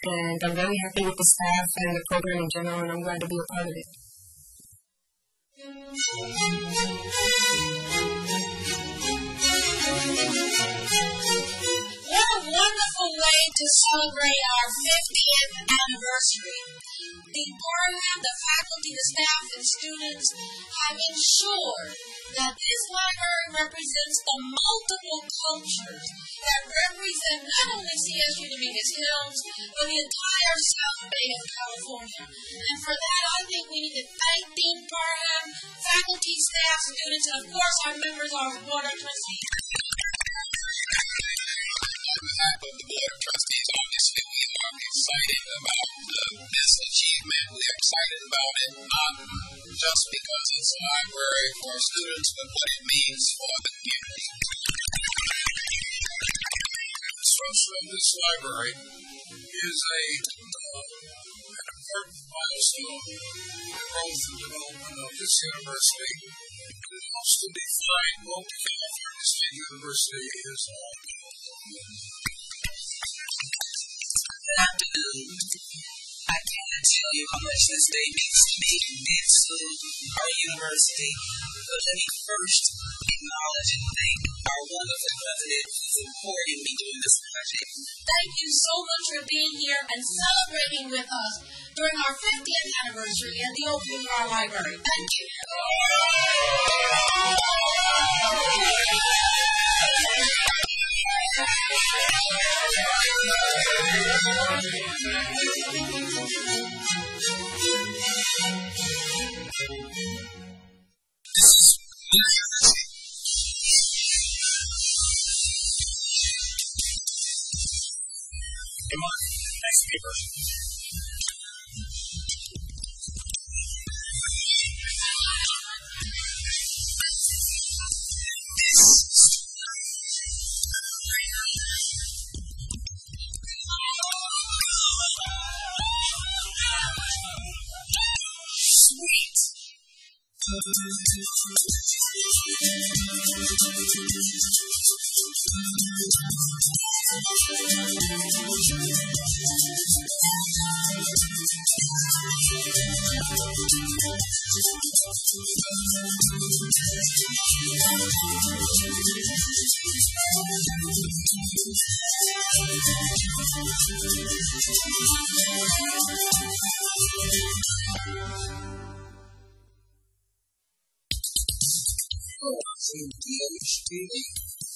and I'm very happy with the staff and the program in general, and I'm glad to be a part of it. To celebrate our 50th anniversary. The program, the faculty, the staff, and students have ensured that this library represents the multiple cultures that represent not only CSU Dominguez Hills, but the entire South Bay of California. And for that, I think we need to thank Dean Parham, faculty, staff, students, and of course our members of our board of trustees. Of the Board of Trustees, obviously we are excited about uh, this achievement. We're excited about it not just because it's a library for students, but what it means for the community. The construction of this library is a an important milestone in the growth and development of this university. It helps to define what California State University is all I cannot tell you how much this day means to me and to our university. But let me first acknowledge and thank our wonderful it is supporting me doing this project. Thank you so much for being here and celebrating with us during our 50th anniversary at the opening of our library. Thank you. Come on, next paper. Sweet. Watching DHTV,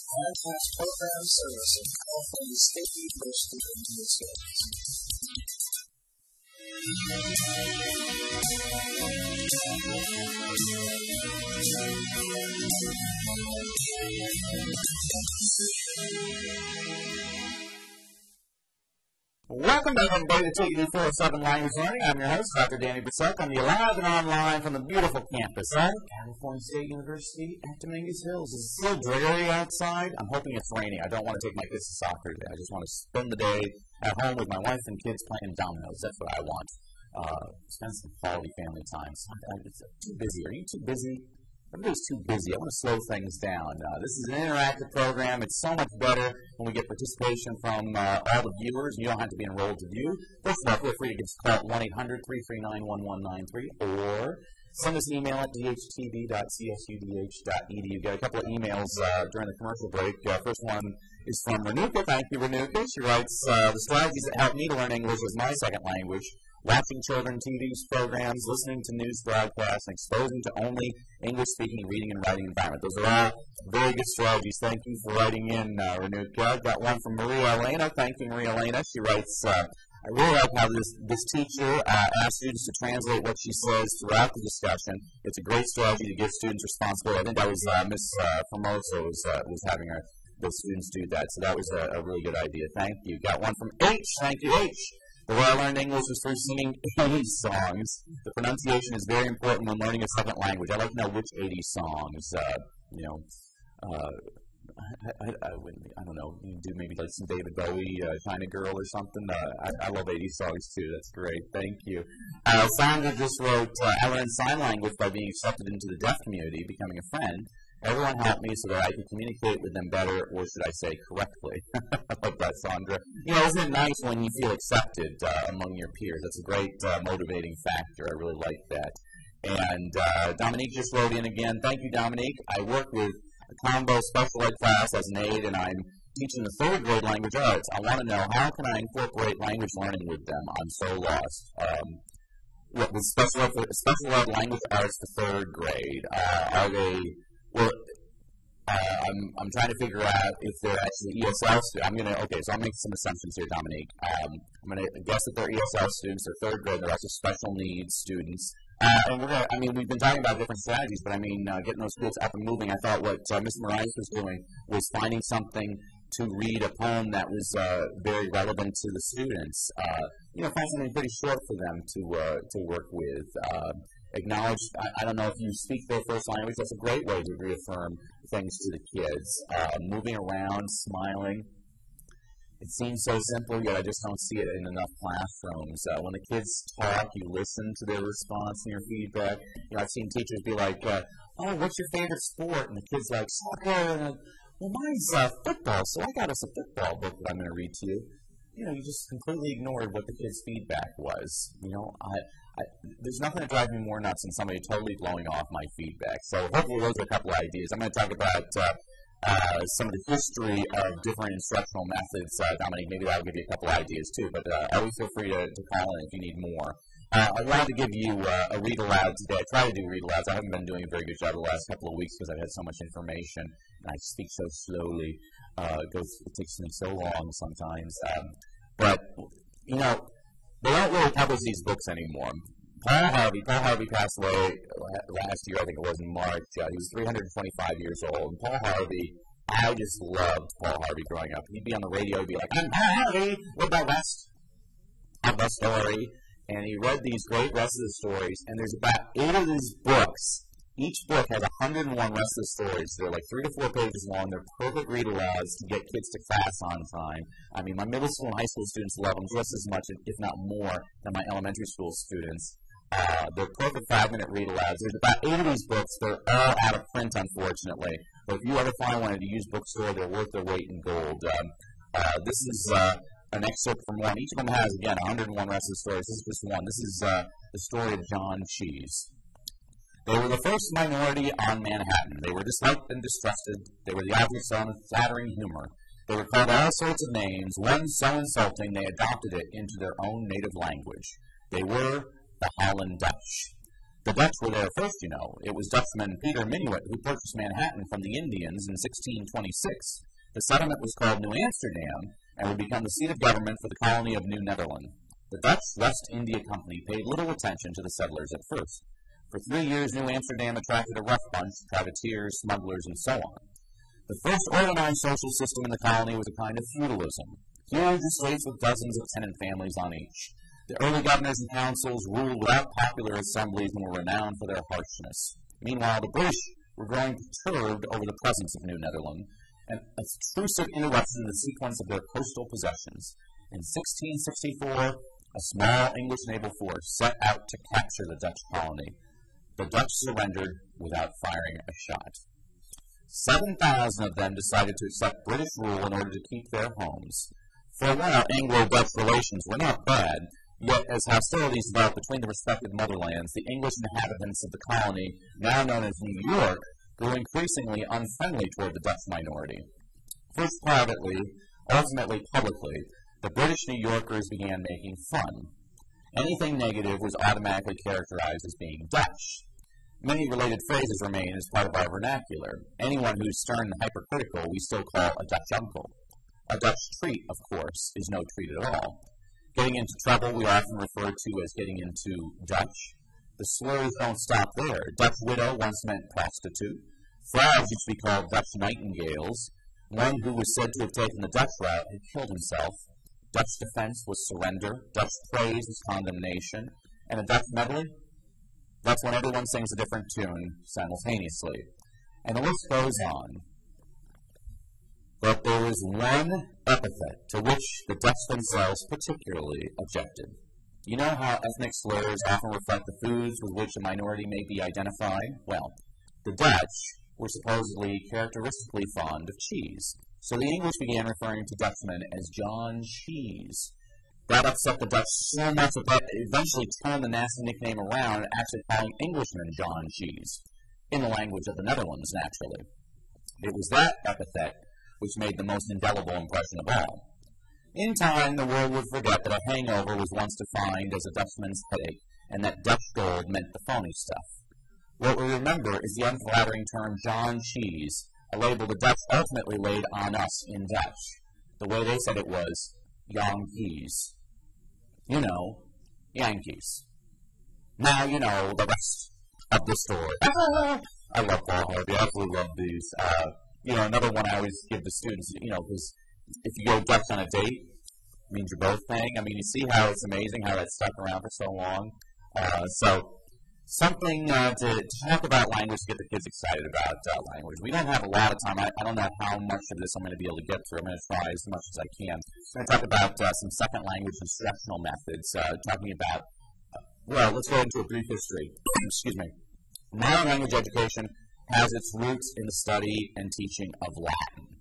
Broadcast Program Service of California State University in Minnesota. Welcome back, everybody, to TED 407 Language Learning. I'm your host, Dr. Danny Brassell. I'm the live and online from the beautiful campus of California State University at Dominguez Hills. It's still dreary outside. I'm hoping it's raining. I don't want to take my kids to soccer today. I just want to spend the day at home with my wife and kids playing dominoes. That's what I want. Uh, spend some quality family time. It's too busy. Are you too busy? Everybody's too busy. I want to slow things down. Uh, this is an interactive program. It's so much better when we get participation from uh, all the viewers. You don't have to be enrolled to view. First of all, feel free to give us a call at 1 800 339 1193 or send us an email at dhtv.csudh.edu. Got a couple of emails uh, during the commercial break. Uh, first one is from Renuka. Thank you, Renuka. She writes uh, The strategies that helped me to learn English was my second language. Watching children TV programs, listening to news broadcasts, and exposing to only English speaking reading and writing environment. Those are all very good strategies. Thank you for writing in, uh, Renuka. Got one from Maria Elena. Thank you, Maria Elena. She writes, uh, I really like how this, this teacher uh, asks students to translate what she says throughout the discussion. It's a great strategy to give students responsibility. I think that was uh, Miss uh, Formosa was, uh, was having her, the students do that, so that was a, a really good idea. Thank you. Got one from H. Thank you, H. The way I learned English was through singing 80s songs. The pronunciation is very important when learning a second language. I like to know which 80s songs, uh, you know, uh, I, I, I, I don't know, you do maybe like some David Bowie, uh, China Girl or something. Uh, I, love 80s songs too. That's great. Thank you. Uh, Sandra just wrote, uh, I learned sign language by being accepted into the deaf community, becoming a friend. Everyone helped me so that I could communicate with them better, or should I say correctly. Love that, Sandra. You know, isn't it nice when you feel accepted uh, among your peers? That's a great uh, motivating factor. I really like that. And uh, Dominique just wrote in again. Thank you, Dominique. I work with a combo special ed class as an aide, and I'm teaching the third grade language arts. I want to know how can I incorporate language learning with them? I'm so lost. Um, what with special ed, special ed language arts to third grade? Uh, are they well? Uh, I'm, I'm trying to figure out if they're actually ESL students. I'm gonna okay, so I'll make some assumptions here, Dominique. Um, I'm gonna guess that they're ESL students. They're third grade. They're also special needs students. Uh, and we're gonna, I mean, we've been talking about different strategies, but I mean, uh, getting those kids up and moving. I thought what uh, Ms. Moraes was doing was finding something to read a poem that was uh, very relevant to the students. Uh, you know, find something pretty short for them to uh, to work with. Acknowledge. I, I don't know if you speak their first language. That's a great way to reaffirm things to the kids. Uh, moving around, smiling. It seems so simple, yet I just don't see it in enough classrooms. Uh, when the kids talk, you listen to their response and your feedback. You know, I've seen teachers be like, uh, "Oh, what's your favorite sport?" And the kids like, "Soccer." And, well, mine's uh, football, so I got us a football book that I'm going to read to you. You know, you just completely ignored what the kids' feedback was. You know, I, I, there's nothing that drives me more nuts than somebody totally blowing off my feedback. So hopefully those are a couple of ideas. I'm going to talk about uh, uh, some of the history of different instructional methods, uh, Dominique, maybe that'll give you a couple of ideas too. But uh, always feel free to, to call in if you need more. Uh, I wanted to give you uh, a read aloud today. I try to do read alouds. I haven't been doing a very good job the last couple of weeks because I've had so much information and I speak so slowly. It goes, it takes me so long sometimes. Um, but you know, they don't really publish these books anymore. Paul Harvey, Paul Harvey passed away last year, I think it was in March. Uh, he was 325 years old. And Paul Harvey, I just loved Paul Harvey growing up. He'd be on the radio, he'd be like, I'm Paul Harvey, what about West? The story. And he read these great rest of the stories, and there's about eight of these books each book has 101 rest of stories. They're like three to four pages long. They're perfect read alouds to get kids to class on time. I mean, my middle school and high school students love them just as much, if not more, than my elementary school students. Uh, they're perfect five minute read alouds. There's about eight of these books. They're all out of print, unfortunately. But if you ever find one at a used bookstore, they're worth their weight in gold. Um, uh, this is uh, an excerpt from one. Each of them has, again, 101 rest of stories. This is just one. This is uh, the story of John Cheese. They were the first minority on Manhattan. They were disliked and distrusted. They were the objects of flattering humor. They were called all sorts of names, one so insulting they adopted it into their own native language. They were the Holland Dutch. The Dutch were there first, you know. It was Dutchman Peter Minuit who purchased Manhattan from the Indians in 1626. The settlement was called New Amsterdam and would become the seat of government for the colony of New Netherland. The Dutch West India Company paid little attention to the settlers at first. For three years, New Amsterdam attracted a rough bunch, privateers, smugglers, and so on. The first organized social system in the colony was a kind of feudalism. Huge estates with dozens of tenant families on each. The early governors and councils ruled without popular assemblies and were renowned for their harshness. Meanwhile, the British were growing perturbed over the presence of New Netherland, an obtrusive interruption in the sequence of their coastal possessions. In 1664, a small English naval force set out to capture the Dutch colony. The Dutch surrendered without firing a shot. 7,000 of them decided to accept British rule in order to keep their homes. For a while, Anglo-Dutch relations were not bad, yet as hostilities developed between the respective motherlands, the English inhabitants of the colony, now known as New York, grew increasingly unfriendly toward the Dutch minority. First privately, ultimately publicly, the British New Yorkers began making fun. Anything negative was automatically characterized as being Dutch. Many related phrases remain as part of our vernacular. Anyone who's stern and hypercritical we still call a Dutch uncle. A Dutch treat, of course, is no treat at all. Getting into trouble we often refer to as getting into Dutch. The slurs don't stop there. Dutch widow once meant prostitute. Frogs used to be called Dutch nightingales. One who was said to have taken the Dutch route had killed himself. Dutch defense was surrender. Dutch praise was condemnation. And a Dutch medley that's when everyone sings a different tune simultaneously. And the list goes on. But there is one epithet to which the Dutch themselves particularly objected. You know how ethnic slurs often reflect the foods with which a minority may be identified? Well, the Dutch were supposedly characteristically fond of cheese. So the English began referring to Dutchmen as John Cheese. That upset the Dutch so much that they eventually turned the nasty nickname around, and actually calling Englishmen John Cheese, in the language of the Netherlands, naturally. It was that epithet which made the most indelible impression of all. In time, the world would forget that a hangover was once defined as a Dutchman's headache, and that Dutch gold meant the phony stuff. What we remember is the unflattering term John Cheese, a label the Dutch ultimately laid on us in Dutch. The way they said it was, Yankees you know, Yankees. Now you know the rest of the story. I love Paul Harvey. I absolutely love these. Uh, you know, another one I always give the students, you know, because if you go Dutch on a date, it means you're both paying. I mean, you see how it's amazing how that's stuck around for so long. Uh, so something uh, to, talk about language to get the kids excited about uh, language. We don't have a lot of time. I, I, don't know how much of this I'm going to be able to get through. I'm going to try as much as I can. I'm going to talk about uh, some second language instructional methods, uh, talking about, uh, well, let's go into a brief history. Excuse me. Modern language education has its roots in the study and teaching of Latin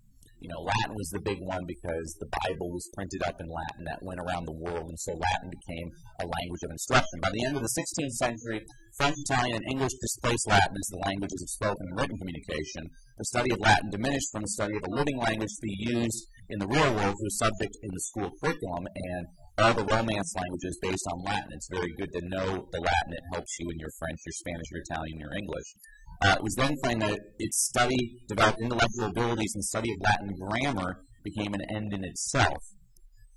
you know, Latin was the big one because the Bible was printed up in Latin that went around the world, and so Latin became a language of instruction. By the end of the 16th century, French, Italian, and English displaced Latin as the languages of spoken and written communication. the study of Latin diminished from the study of a living language to be used in the real world a subject in the school curriculum, and all the Romance languages based on Latin. It's very good to know the Latin. It helps you in your French, your Spanish, your Italian, your English. Uh, it was then claimed that its study developed intellectual abilities and study of Latin grammar became an end in itself.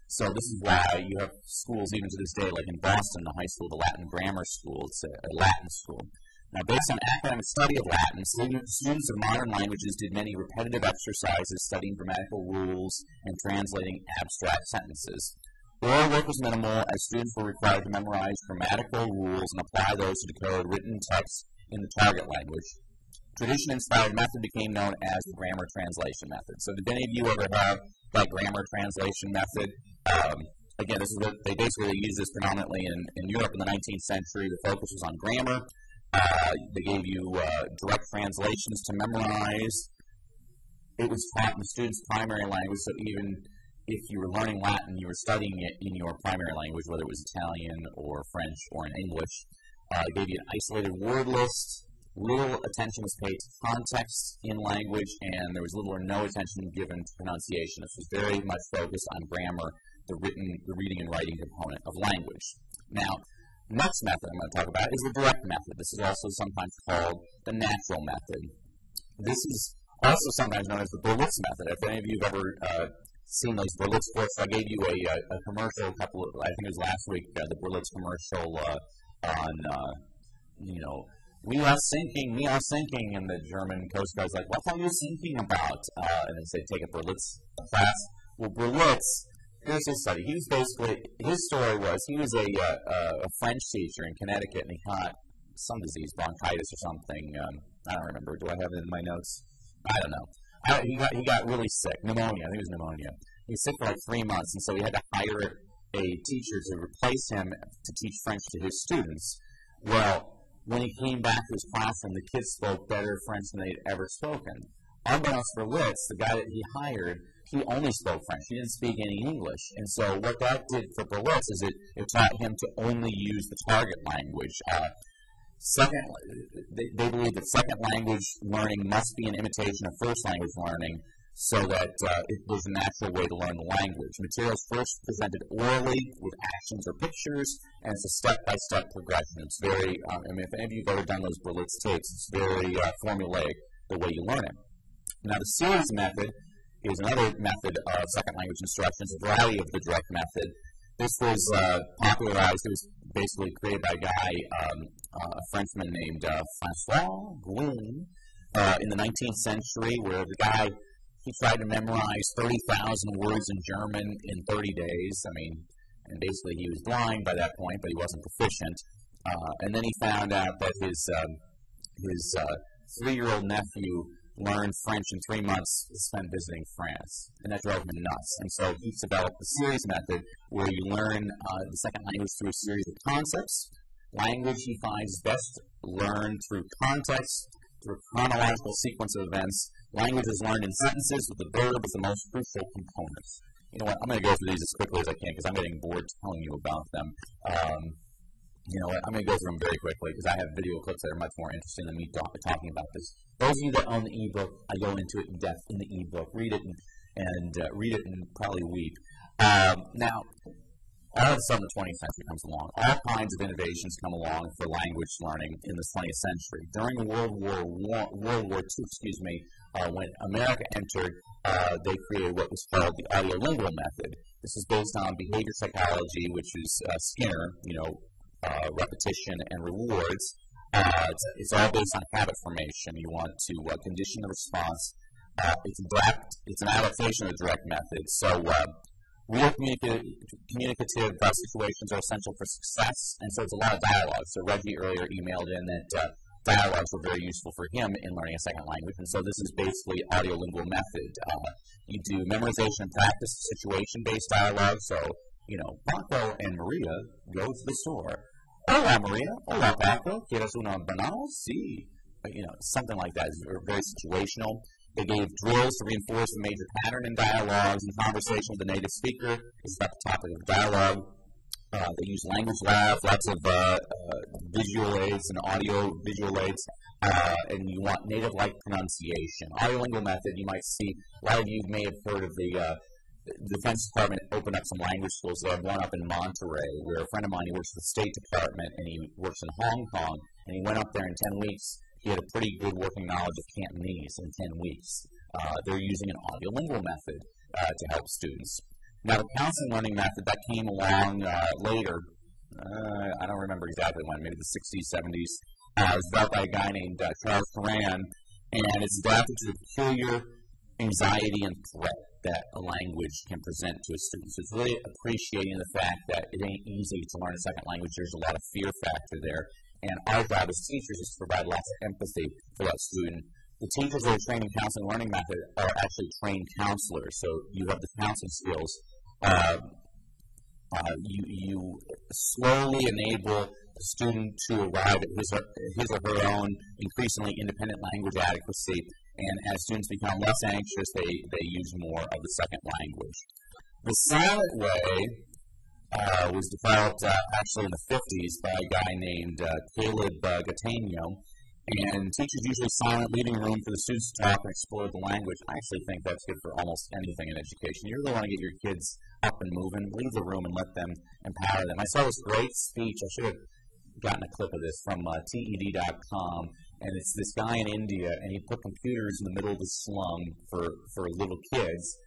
So this is why you have schools even to this day, like in Boston, the high school, the Latin Grammar School. It's a, a Latin school. Now, based on academic study of Latin, students of modern languages did many repetitive exercises studying grammatical rules and translating abstract sentences. Oral work was minimal, as students were required to memorize grammatical rules and apply those to decode written text in the target language. Tradition-inspired method became known as the grammar translation method. So, did any of you ever have that grammar translation method? Um, again, this is what they basically used this predominantly in, in Europe in the 19th century. The focus was on grammar. Uh, they gave you uh, direct translations to memorize. It was taught in the student's primary language, so even if you were learning Latin, you were studying it in your primary language, whether it was Italian or French or in English. Uh, it gave you an isolated word list. Little attention was paid to context in language, and there was little or no attention given to pronunciation. This was very much focused on grammar, the written, the reading and writing component of language. Now, next method I'm going to talk about is the direct method. This is also sometimes called the natural method. This is also sometimes known as the Berlitz method. If any of you have ever uh, seen those Berlitz books. I gave you a, a, a, commercial a couple of, I think it was last week, uh, the Berlitz commercial uh, on, uh, you know, we are sinking, we are sinking, and the German Coast Guard's like, what are you sinking about? Uh, and they say, take a Berlitz class. Well, Berlitz, here's his study. He was basically, his story was, he was a, uh, a French teacher in Connecticut, and he caught some disease, bronchitis or something. Um, I don't remember. Do I have it in my notes? I don't know he got he got really sick, pneumonia. I think it was pneumonia. He was sick for like three months, and so he had to hire a teacher to replace him to teach French to his students. Well, when he came back to his classroom, the kids spoke better French than they'd ever spoken. Unbeknownst Berlitz, the guy that he hired, he only spoke French. He didn't speak any English. And so what that did for Berlitz is it, it taught him to only use the target language. Uh, Second, they, they believe that second language learning must be an imitation of first language learning so that uh, it was a natural way to learn the language. Materials first presented orally with actions or pictures, and it's a step-by-step progression. It's very, um, I mean, if any of you have ever done those Berlitz tapes, it's very uh, formulaic the way you learn it. Now, the series method is another method of second language instruction. It's a variety of the direct method. This was uh, popularized, it was basically created by a guy, um, uh, a Frenchman named uh, Francois Gouin, uh, in the 19th century, where the guy he tried to memorize 30,000 words in German in 30 days. I mean, and basically he was blind by that point, but he wasn't proficient. Uh, and then he found out that his um, his uh, three-year-old nephew learned French in three months spent visiting France, and that drove him nuts. And so he developed the series method, where you learn uh, the second language through a series of concepts. Language he finds best learned through context, through a chronological sequence of events. Language is learned in sentences, with the verb as the most crucial component. You know what? I'm going to go through these as quickly as I can because I'm getting bored telling you about them. Um, you know what? I'm going to go through them very quickly because I have video clips that are much more interesting than me talk, talking about this. Those of you that own the ebook, I go into it in depth in the ebook. Read it and, and uh, read it and probably weep. Um, now, all of a sudden, the 20th century comes along. All kinds of innovations come along for language learning in the 20th century. During World War World War II, excuse me, uh, when America entered, uh, they created what was called the audiolingual method. This is based on behavior psychology, which is uh, Skinner, you know, uh, repetition and rewards. Uh, it's, it's, all based on habit formation. You want to uh, condition the response. It's, adapt, it's an adaptation of the direct method. So, real communicative, uh, situations are essential for success, and so it's a lot of dialogue. So, Reggie earlier emailed in that dialogues were very useful for him in learning a second language, and so this is basically audiolingual method. you do memorization and practice situation based dialogue, so you know, Paco and Maria go to the store. Hola, Maria. Hola, Paco. ¿Quieres una banana? Sí. You know, something like that is very situational. They gave drills to reinforce the major pattern in dialogues and conversation with the native speaker. This is about the topic of dialogue. Uh, they use Language Lab, lots of uh, uh, visual aids and audio visual aids, uh, and you want native-like pronunciation. Audiolingual method, you might see, a lot of you may have heard of the uh, Defense Department opened up some language schools. They have one up in Monterey, where a friend of mine, he works for the State Department, and he works in Hong Kong, and he went up there in 10 weeks. He had a pretty good working knowledge of Cantonese in 10 weeks. Uh, they're using an audiolingual method uh, to help students. Now, the counseling learning method that came along uh, later, uh, I don't remember exactly when, maybe the 60s, 70s, uh, was developed by a guy named uh, Charles Curran, and it's adapted to the peculiar anxiety and threat that a language can present to a student. So it's really appreciating the fact that it ain't easy to learn a second language. There's a lot of fear factor there. And our job as teachers is to provide lots of empathy for that student. The teachers that are trained in counseling learning method are actually trained counselors. So you have the counseling skills. Uh, uh, you, you slowly enable the student to arrive at his or, his or her own increasingly independent language adequacy and as students become less anxious, they, they use more of the second language. The silent way uh, was developed uh, actually in the 50s by a guy named uh, Caleb uh, Gattegno, and teachers usually silent, leaving room for the students to talk and explore the language. I actually think that's good for almost anything in education. You really want to get your kids up and moving, leave the room and let them empower them. I saw this great speech. I should have gotten a clip of this from uh, TED.com and it's this guy in India, and he put computers in the middle of the slum for, for little kids.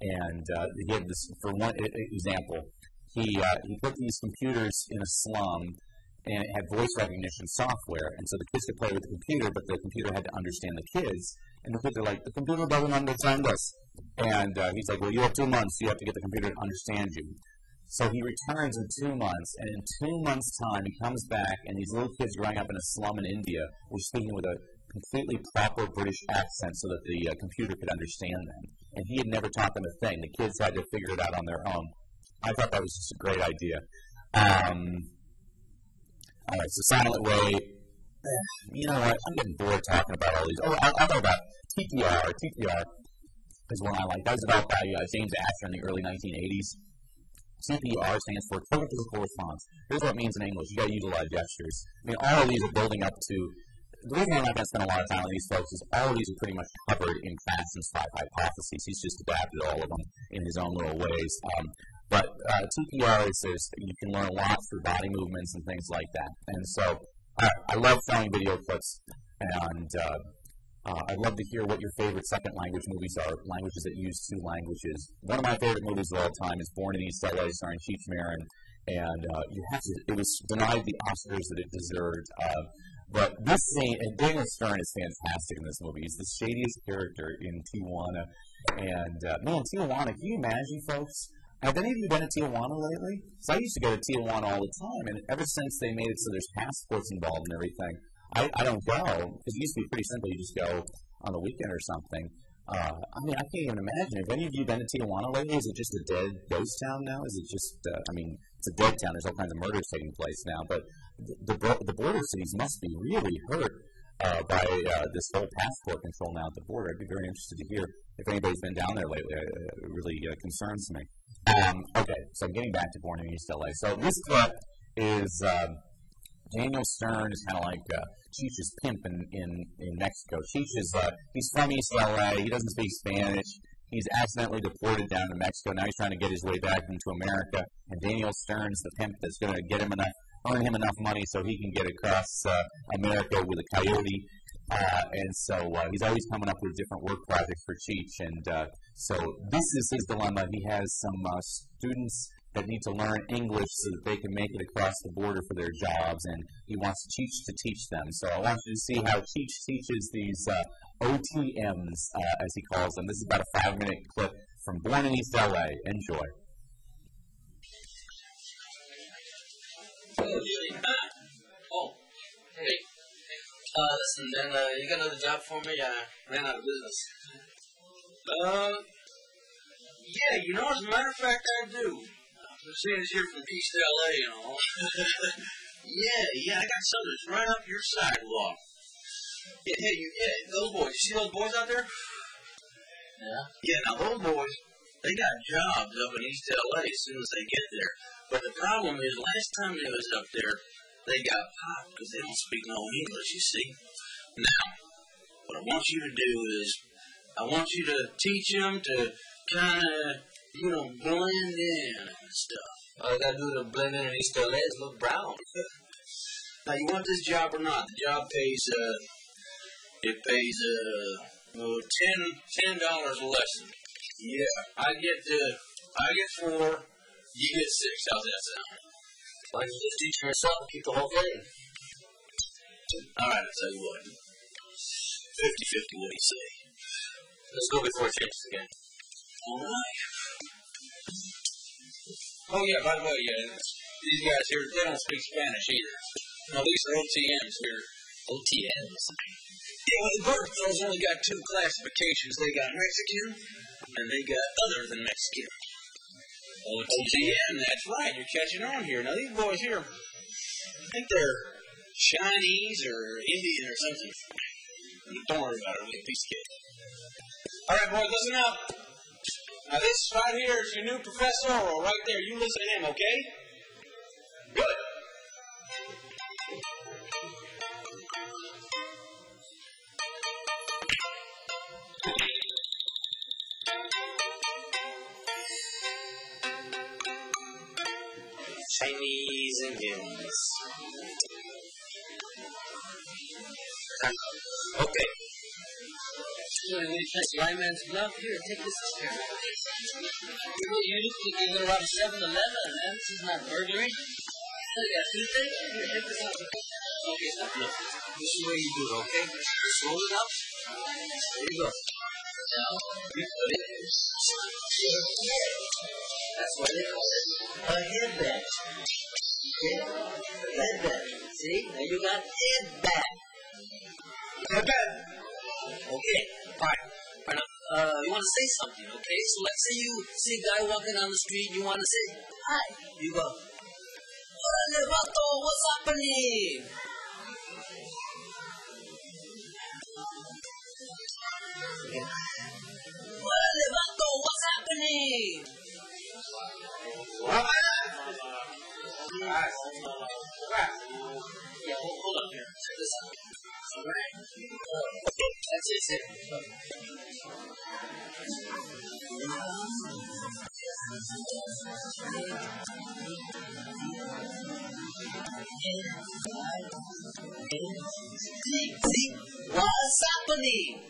And uh, he had this, for one example, he, uh, he put these computers in a slum, and it had voice recognition software, and so the kids could play with the computer, but the computer had to understand the kids. And the kids are like, the computer doesn't understand us. And uh, he's like, well, you have two months, you have to get the computer to understand you. So he returns in two months, and in two months' time, he comes back, and these little kids growing up in a slum in India were speaking with a completely proper British accent so that the uh, computer could understand them. And he had never taught them a thing. The kids had to figure it out on their own. I thought that was just a great idea. Um, all right, so Silent Way. You know what? I'm getting bored talking about all these. Oh, I'll, I'll talk about TPR. TPR is one I like. That was developed by uh, James Asher in the early 1980s. TPR stands for total physical response. Here's what it means in English. You got to utilize gestures. I mean, all of these are building up to. The reason I'm not going to spend a lot of time on these folks is all of these are pretty much covered in Krashen's five hypotheses. He's just adapted all of them in his own little ways. Um, but uh, TPR is, you can learn a lot through body movements and things like that. And so I, I love showing video clips and uh, uh, I'd love to hear what your favorite second language movies are, languages that use two languages. One of my favorite movies of all time is Born in East LA, starring Cheech Marin, and uh, you have to, it was denied the Oscars that it deserved. Uh, but this scene, and Daniel Stern is fantastic in this movie. He's the shadiest character in Tijuana. And uh, man, Tijuana, can you imagine, folks? Have any of you been to Tijuana lately? So I used to go to Tijuana all the time, and ever since they made it so there's passports involved and everything, I, I don't go because it used to be pretty simple. You just go on the weekend or something. Uh, I mean, I can't even imagine. Have any of you been to Tijuana lately? Is it just a dead ghost town now? Is it just? Uh, I mean, it's a dead town. There's all kinds of murders taking place now. But the the, the border cities must be really hurt uh, by uh, this whole passport control now at the border. I'd be very interested to hear if anybody's been down there lately. Uh, it really uh, concerns me. Um, okay, so getting back to Born in East LA. So this clip is. Um, Daniel Stern is kind of like uh, Cheech's pimp in, in, in Mexico. Cheech is, uh, he's from East LA. He doesn't speak Spanish. He's accidentally deported down to Mexico. Now he's trying to get his way back into America. And Daniel Stern's the pimp that's going to get him enough, earn him enough money so he can get across uh, America with a coyote. Uh, and so uh, he's always coming up with different work projects for Cheech. And uh, so this is his dilemma. He has some uh, students that need to learn English so that they can make it across the border for their jobs, and he wants Cheech to teach them. So I want you to see how Cheech teaches these uh, OTMs, as he calls them. This is about a five-minute clip from Born in East LA. Enjoy. Oh, hey. Uh, listen, then uh, you got another job for me? I ran out of business. Uh, yeah, you know, as a matter of fact, I do. Seeing as you're from East LA and all. yeah, yeah, I got something that's right up your sidewalk. Yeah, hey, you, yeah, those boys. You see those boys out there? Yeah. Yeah, now those boys, they got jobs up in East LA as soon as they get there. But the problem is, last time they was up there, they got popped because they don't speak no English. You see. Now, what I want you to do is, I want you to teach them to kind of, you know, blend in and stuff. All I gotta do to blend in in East LA is look brown. Now, you want this job or not? The job pays, uh, it pays, uh, oh, ten, ten dollars a lesson. Yeah, I get, uh, I get four, you get six. How's that sound? Why don't you just teach yourself and keep the whole thing? All right, I'll tell you what. 50-50, what do you say? Let's go before it changes again. All right. Oh, yeah, by the way, yeah, these guys here, they don't speak Spanish either. No, these are OTMs here. OTMs? Yeah, well, the Border only got two classifications. They got Mexican, and they got other than Mexican. OTM, that's right. You're catching on here. Now, these boys here, I think they're Chinese or Indian or something. Don't worry about it. We'll piece of cake. All right, boys, listen up. Now, this right here is your new professor, or right there. You listen to him, okay? Good. Chinese Indians. Okay. You're going to test white man's? Here, take this chair. You know, you used to give it around 7 Eleven, man. This is not burglary. You got? Here, take this out. Okay, stop. Look, this is way you do it, okay? Just roll it up. There you go. Now, you put it in. That's what they call it. A headband. Okay? Headband. See? Now you got headband. Headband. Okay. Fine. Fine. Uh, you want to say something, okay? So let's say you see a guy walking down the street, you want to say, hi. You go, Órale, vato, what's happening? Órale, vato, what's happening? See, what's happening?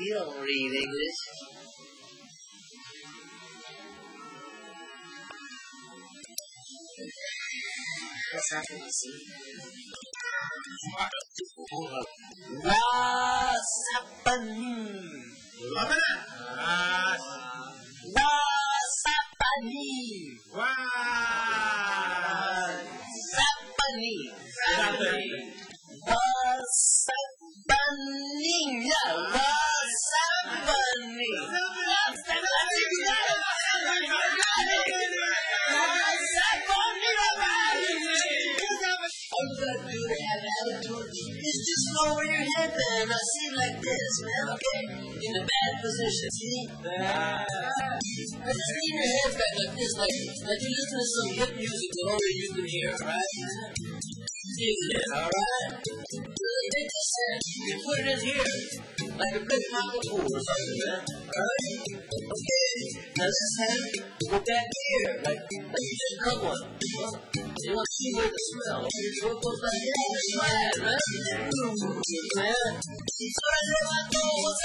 You don't read English. What's happening? What's happening? What's? Happening. What's happening? Yeah, what's happening? All you gotta have attitude is just lower your head there. I see like this, man, okay? In a bad position, see? Ah. I just lean your head back like this, like, like you listen to some hip music that only you can hear, alright? Yeah, alright? Take this you put it in here, like a big pocket pool or something, man. Alright? Okay. Now this hand, go back here, like, like you just cut one. You want to see where the smell. So it goes back here, you smile, right? Man. So I know what's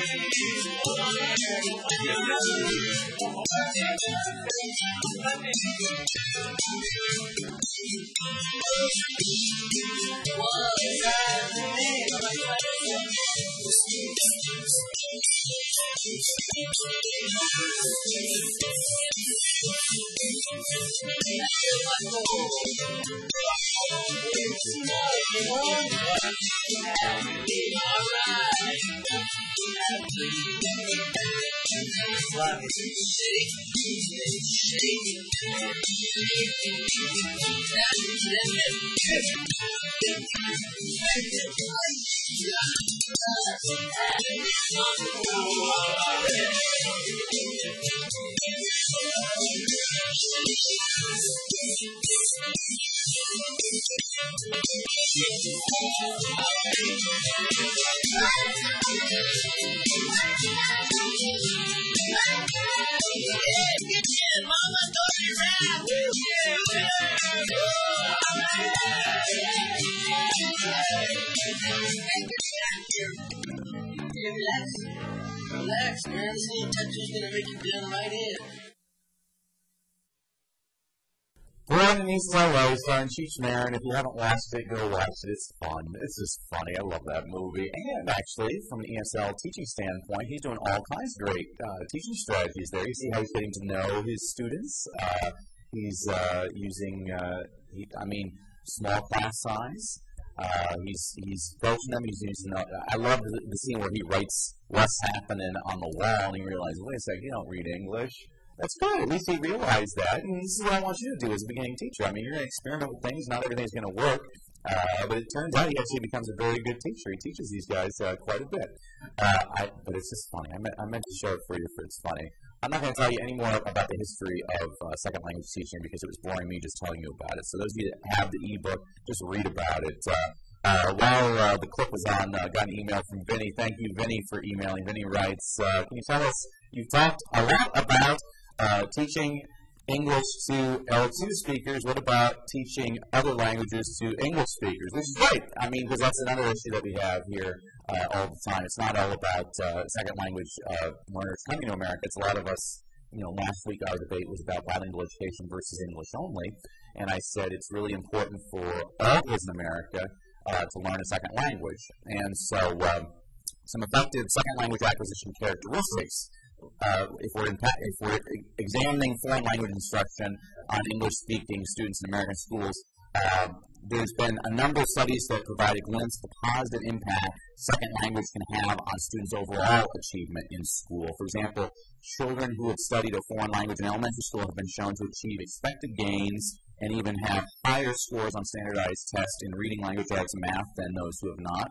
all right. Relax. Relax, relax, man. This little tattoo's gonna make you down right in. Born in East LA, starring Cheech Marin. If you haven't watched it, go watch it. It's fun. It's just funny. I love that movie. And actually, from an ESL teaching standpoint, he's doing all kinds of great uh, teaching strategies there. You see how he's getting to know his students. Uh, he's uh, using, uh, he, I mean, small class size. Uh, he's he's coaching them. He's using. Uh, I love the, the scene where he writes what's happening on the wall, and he realizes, wait a second, you don't read English. That's good. At least he realized that. And this is what I want you to do as a beginning teacher. I mean, you're going to experiment with things. Not everything's going to work. Uh, but it turns out he actually becomes a very good teacher. He teaches these guys uh, quite a bit. Uh, I, but it's just funny. I meant, I meant to show it for you for it's funny. I'm not going to tell you any more about the history of uh, second language teaching because it was boring me just telling you about it. So those of you that have the ebook, just read about it. Uh, uh, while uh, the clip was on, uh, got an email from Vinny. Thank you, Vinny, for emailing. Vinny writes, uh, "Can you tell us you've talked a lot about uh, teaching English to L2 speakers. What about teaching other languages to English speakers? Which is great. I mean, because that's another issue that we have here uh, all the time. It's not all about uh, second language uh, learners coming to America. It's a lot of us. You know, last week our debate was about bilingual education versus English only, and I said it's really important for all kids in America uh, to learn a second language. And so, um, some effective second language acquisition characteristics uh, if we're if we're examining foreign language instruction on English-speaking students in American schools, uh, there's been a number of studies that provide a glimpse of the positive impact second language can have on students' overall achievement in school. For example, children who have studied a foreign language in elementary school have been shown to achieve expected gains and even have higher scores on standardized tests in reading, language arts, and math than those who have not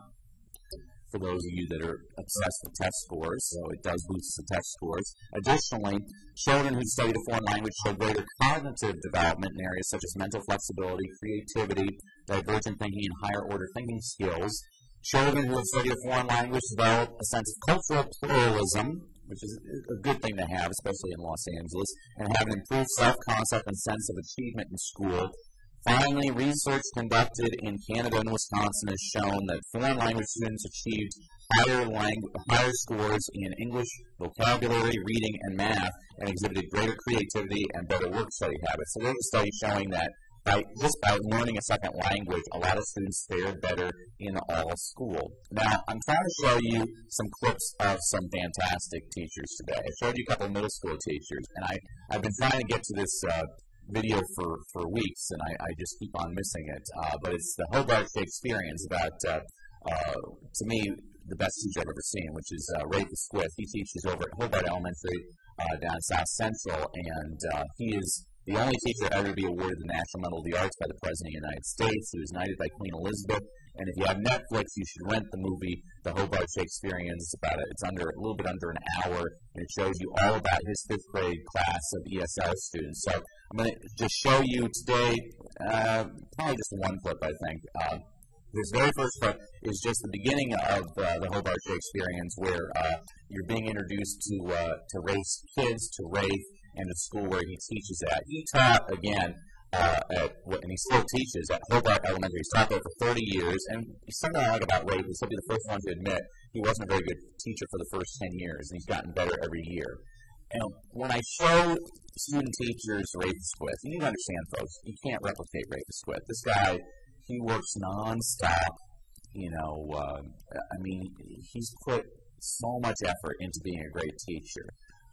for those of you that are obsessed with test scores, so it does boost the test scores. Additionally, children who study a foreign language show greater cognitive development in areas such as mental flexibility, creativity, divergent thinking, and higher order thinking skills. Children who have studied a foreign language develop a sense of cultural pluralism, which is a good thing to have, especially in Los Angeles, and have an improved self-concept and sense of achievement in school, Finally, research conducted in Canada and Wisconsin has shown that foreign language students achieved higher, langu- higher scores in English, vocabulary, reading, and math, and exhibited greater creativity and better work study habits. So there's a study showing that by just by learning a second language, a lot of students fared better in all school. Now, I'm trying to show you some clips of some fantastic teachers today. I showed you a couple middle school teachers, and I, I've been trying to get to this uh, video for, for weeks, and I, I just keep on missing it. Uh, but it's the Hobart Shakespeareans about, uh, uh, to me, the best teacher I've ever seen, which is uh, Rafe Esquith. He teaches over at Hobart Elementary uh, down South Central, and uh, he is the only teacher ever to be awarded the National Medal of the Arts by the President of the United States. He was knighted by Queen Elizabeth. And if you have Netflix, you should rent the movie The Hobart Shakespeareans. It's about it. It's under a little bit under an hour, and it shows you all about his fifth grade class of ESL students. So I'm going to just show you today, uh, probably just one clip, I think. Uh, this very first clip is just the beginning of uh, the Hobart Shakespeareans, where uh, you're being introduced to uh, to Rafe's kids, to Rafe, and the school where he teaches at. He taught again uh, at and he still teaches at Hobart Elementary. He's taught there for 30 years, and something I like about is he'll be the first one to admit he wasn't a very good teacher for the first 10 years, and he's gotten better every year. And when I show student teachers Rafe Esquith, you need to understand, folks, you can't replicate Rafe Esquith. This guy, he works nonstop. You know, uh, I mean, he's put so much effort into being a great teacher.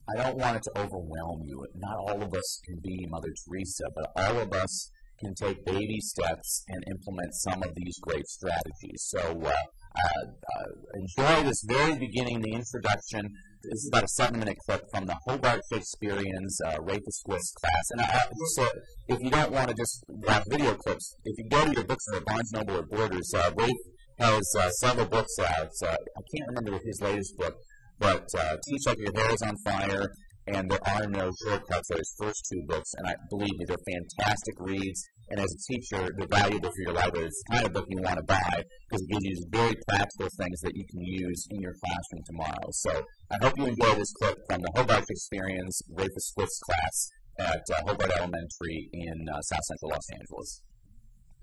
I don't want it to overwhelm you. Not all of us can be Mother Teresa, but all of us can take baby steps and implement some of these great strategies. So uh, uh, uh, enjoy this very beginning, the introduction this is about a seven-minute clip from the Hobart Shakespearean's uh, Rafe Esquith's class. And I, so, if you don't want to just watch video clips, if you go to your bookstore, Barnes Noble or Borders, uh, Rafe has uh, several books out. Uh, I can't remember his latest book, but uh, Teach Like Your Hair is on Fire and There Are No Shortcuts are his first two books. And I believe me, they're fantastic reads. And as a teacher, they're valuable for your library. It's the kind of book you want to buy because it gives you very practical things that you can use in your classroom tomorrow. So I hope you enjoy this clip from the Hobart Experience, Rufus Esquith's class at uh, Hobart Elementary in uh, South Central Los Angeles.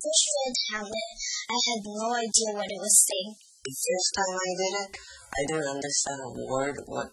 This red habit, I had no idea what it was saying. The first time I did it, I didn't understand a word what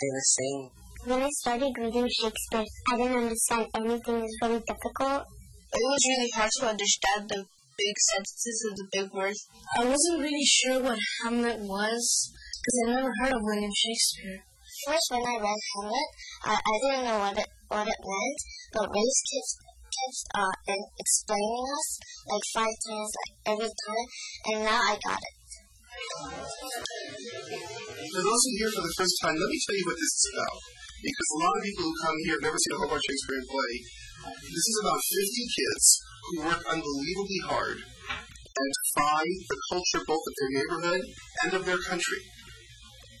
they were saying. When I started reading Shakespeare, I didn't understand anything. It was really difficult. It was really hard to understand the big sentences and the big words. I wasn't really sure what Hamlet was because I never heard of William Shakespeare. First, when I read Hamlet, I, I didn't know what it what it meant, but Ray's kids kept uh, in explaining us like five times like every time, and now I got it. For those who are here for the first time, let me tell you what this is about. Because a lot of people who come here have never seen a Hobart Shakespearean play. This is about 50 kids who work unbelievably hard and defy the culture both of their neighborhood and of their country.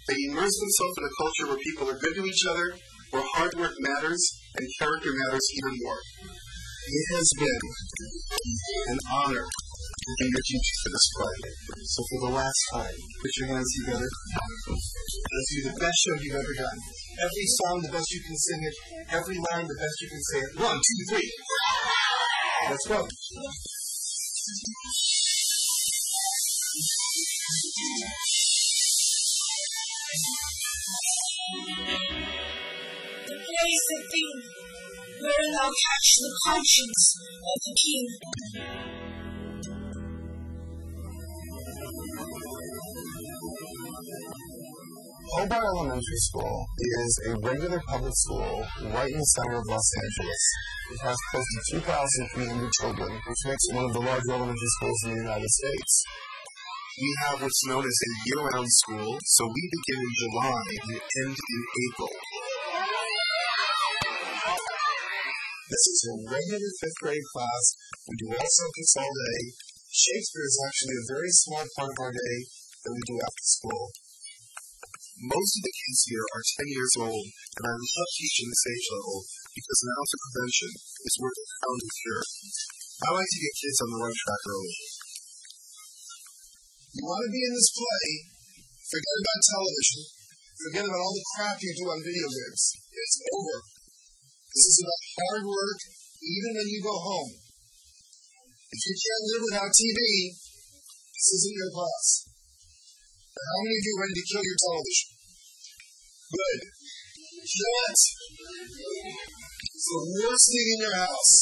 They immerse themselves in a culture where people are good to each other, where hard work matters, and character matters even more. It has been an honor for this. So for the last time, put your hands together. Let's do the best show you've ever done. Every song the best you can sing it. Every line the best you can say it. One, two, three. Let's go. The place the theme, wherein thou catch the conscience of the king. Hobart Elementary School is a regular public school right in the center of Los Angeles. It has close to 2,300 children, which makes it one of the larger elementary schools in the United States. We have what's known as a year-round school, so we begin in July and end in April. This is a regular fifth grade class. We do all subjects all day. Shakespeare is actually a very small part of our day that we do after school. Most of the kids here are 10 years old, and I love teaching this age level because ounce of prevention is worth a pound of cure. I like to get kids on the right track early. You want to be in this play, forget about television, forget about all the crap you do on video games. It's over. This is about hard work, even when you go home. If you can't live without TV, this isn't your class. How many of you are ready to kill your television? Good. It's the worst thing in your house.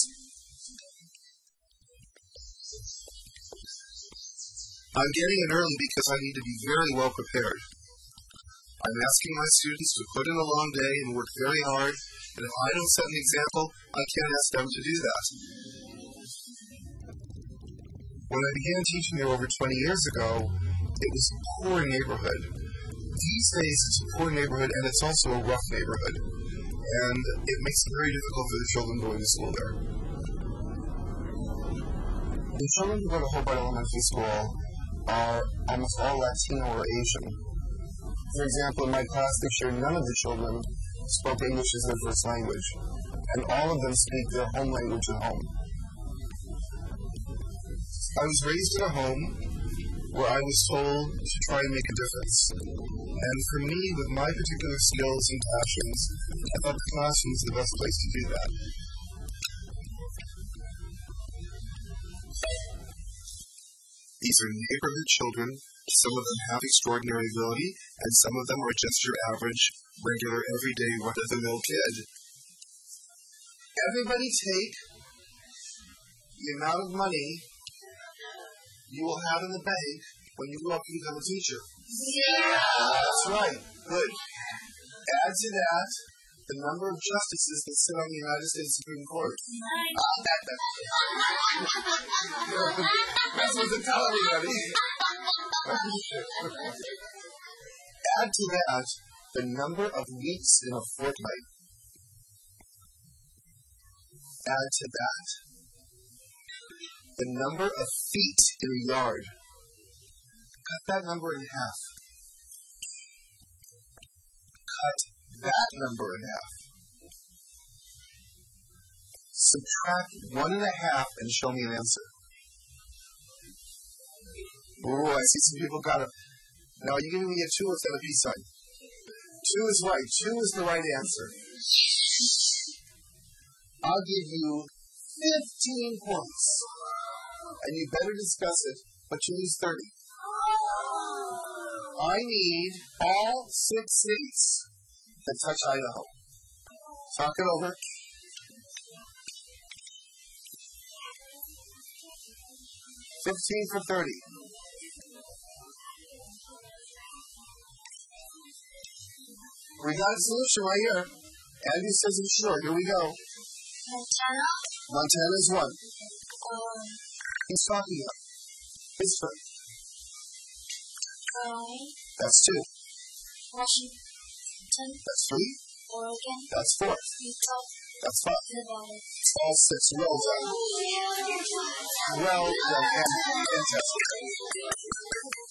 I'm getting it early because I need to be very well prepared. I'm asking my students to put in a long day and work very hard, and if I don't set an example, I can't ask them to do that. When I began teaching here over 20 years ago, it was a poor neighborhood. These days, it's a poor neighborhood, and it's also a rough neighborhood. And it makes it very difficult for the children going to school there. The children who go to Hobart Elementary School are almost all Latino or Asian. For example, in my class this year, none of the children spoke English as their first language, and all of them speak their home language at home. I was raised in a home where I was told to try and make a difference. And for me, with my particular skills and passions, I thought the classroom was the best place to do that. These are neighborhood children. Some of them have extraordinary ability, and some of them are just your average, regular, everyday, run-of-the-mill kid. Everybody take the amount of money you will have in the bank when you grow up to become a teacher. Yeah. That's right. Good. Add to that the number of justices that sit on the United States Supreme Court. That, that. That's what tell everybody. Add to that the number of weeks in a fortnight. Add to that the number of feet in a yard. Cut that number in half. Cut that number in half. Subtract one and a half and show me an answer. Oh, I see some people got it. Now, are you giving me a two instead of a peace sign? Two is right. Two is the right answer. I'll give you 15 points. And you better discuss it, but you lose 30. I need all six cities that touch Idaho. Talk it over. Fifteen for thirty. We got a solution right here. Andy says it's sure. Here we go. Montana. Montana is one. He's talking about Pittsburgh. That's two. Washington. That's three. Oregon. That's four. Utah. That's five. Nevada. It's all six. Well done. Well done. Fantastic.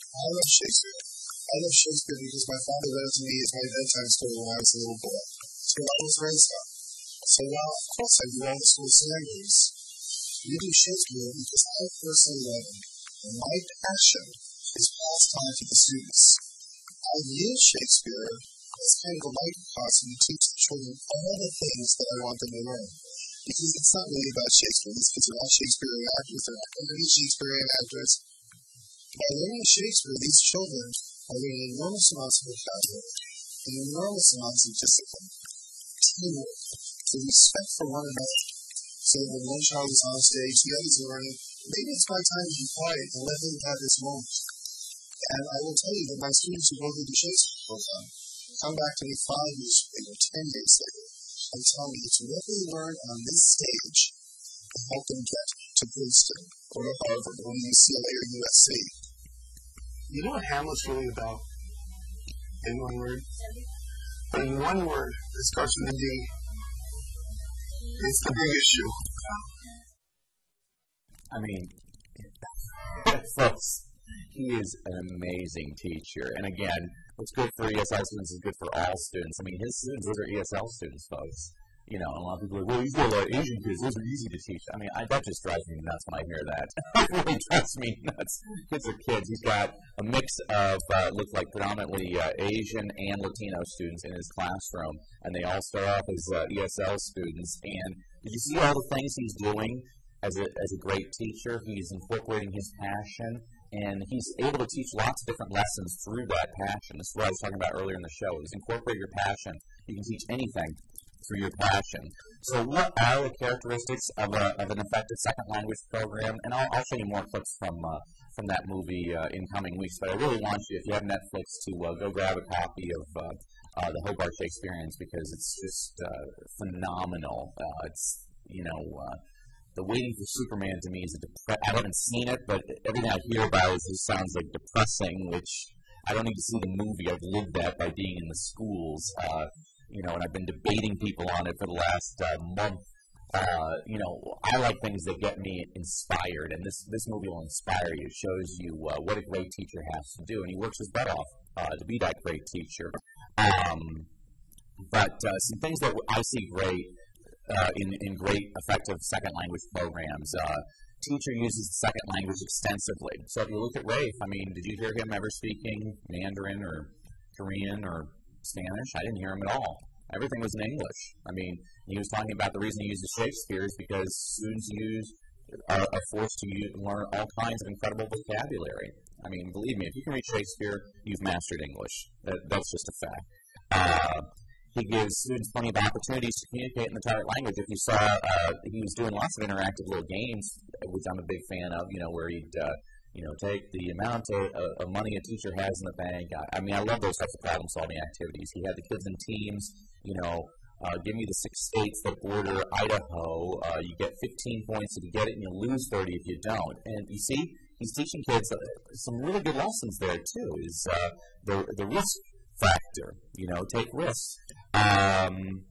I love Shakespeare. I love Shakespeare because my father read it to me as my bedtime story when I was a little boy. So I was raised up. So now, of course, I do all the school scenarios. We do Shakespeare because I personally love him. And my passion is pastime to the students. I use Shakespeare as kind of a microcosm to teach the children all the things that I want them to learn. Because it's not really about Shakespeare. These kids are all Shakespearean actors. They're be Shakespearean actors. By learning Shakespeare, these children are learning enormous amounts of vocabulary enormous amounts of discipline, teamwork, to respect for one another. So when one child is on stage, the others are learning, maybe it's my time to be quiet and let them have this moment. And I will tell you that my students who go through the Shakespeare program come back to me five years later, ten years later, and tell me it's what they learn on this stage to help them get to Princeton or to Harvard or UCLA or USC. You know what Hamlet's really about? In one word? But in one word that starts with a D. It's the big issue. I mean, folks, he is an amazing teacher. And again, what's good for ESL students is good for all students. I mean, his students, are ESL students, folks. You know, a lot of people are like, well, he's got a lot of Asian kids. Those are easy to teach. I mean, I, that just drives me nuts when I hear that. it really drives me nuts. Kids are kids. He's got a mix of, uh, look like predominantly uh, Asian and Latino students in his classroom. And they all start off as uh, ESL students. And did you see all the things he's doing as a, as a great teacher? He's incorporating his passion and he's able to teach lots of different lessons through that passion. This is what I was talking about earlier in the show. Is incorporate your passion. You can teach anything through your passion. So, what are the characteristics of, a, of an effective second language program? And I'll, I'll show you more clips from uh, from that movie uh, in coming weeks. But I really want you, if you have Netflix, to uh, go grab a copy of uh, uh, the Hobart Shakespeareans because it's just uh, phenomenal. it's you know the Waiting for Superman to me is a depre- I haven't seen it, but everything I hear about it, sounds like depressing, which I don't need to see the movie. I've lived that by being in the schools, uh, you know, and I've been debating people on it for the last uh, month. Uh, you know, I like things that get me inspired, and this this movie will inspire you. It shows you uh, what a great teacher has to do, and he works his butt off uh, to be that great teacher. Um, but uh, some things that I see great uh, in, in great effective second language programs. Teacher uses the second language extensively. So if you look at Rafe, I mean, did you hear him ever speaking Mandarin or Korean or Spanish? I didn't hear him at all. Everything was in English. I mean, he was talking about the reason he uses Shakespeare is because students use are, are forced to use, learn all kinds of incredible vocabulary. I mean, believe me, if you can read Shakespeare, you've mastered English. That, that's just a fact. Uh, he gives students plenty of opportunities to communicate in the target language. If you saw, uh, he was doing lots of interactive little games, which I'm a big fan of. You know, where he'd uh, you know take the amount of, of, money a teacher has in the bank. I, I, mean, I love those types of problem solving activities. He had the kids in teams. You know. Uh, give me the six states that border Idaho. Uh, you get 15 points if you get it, and you lose 30 if you don't. And you see, he's teaching kids uh, some really good lessons there too. Is uh, the the risk factor. You know, take risks. Um,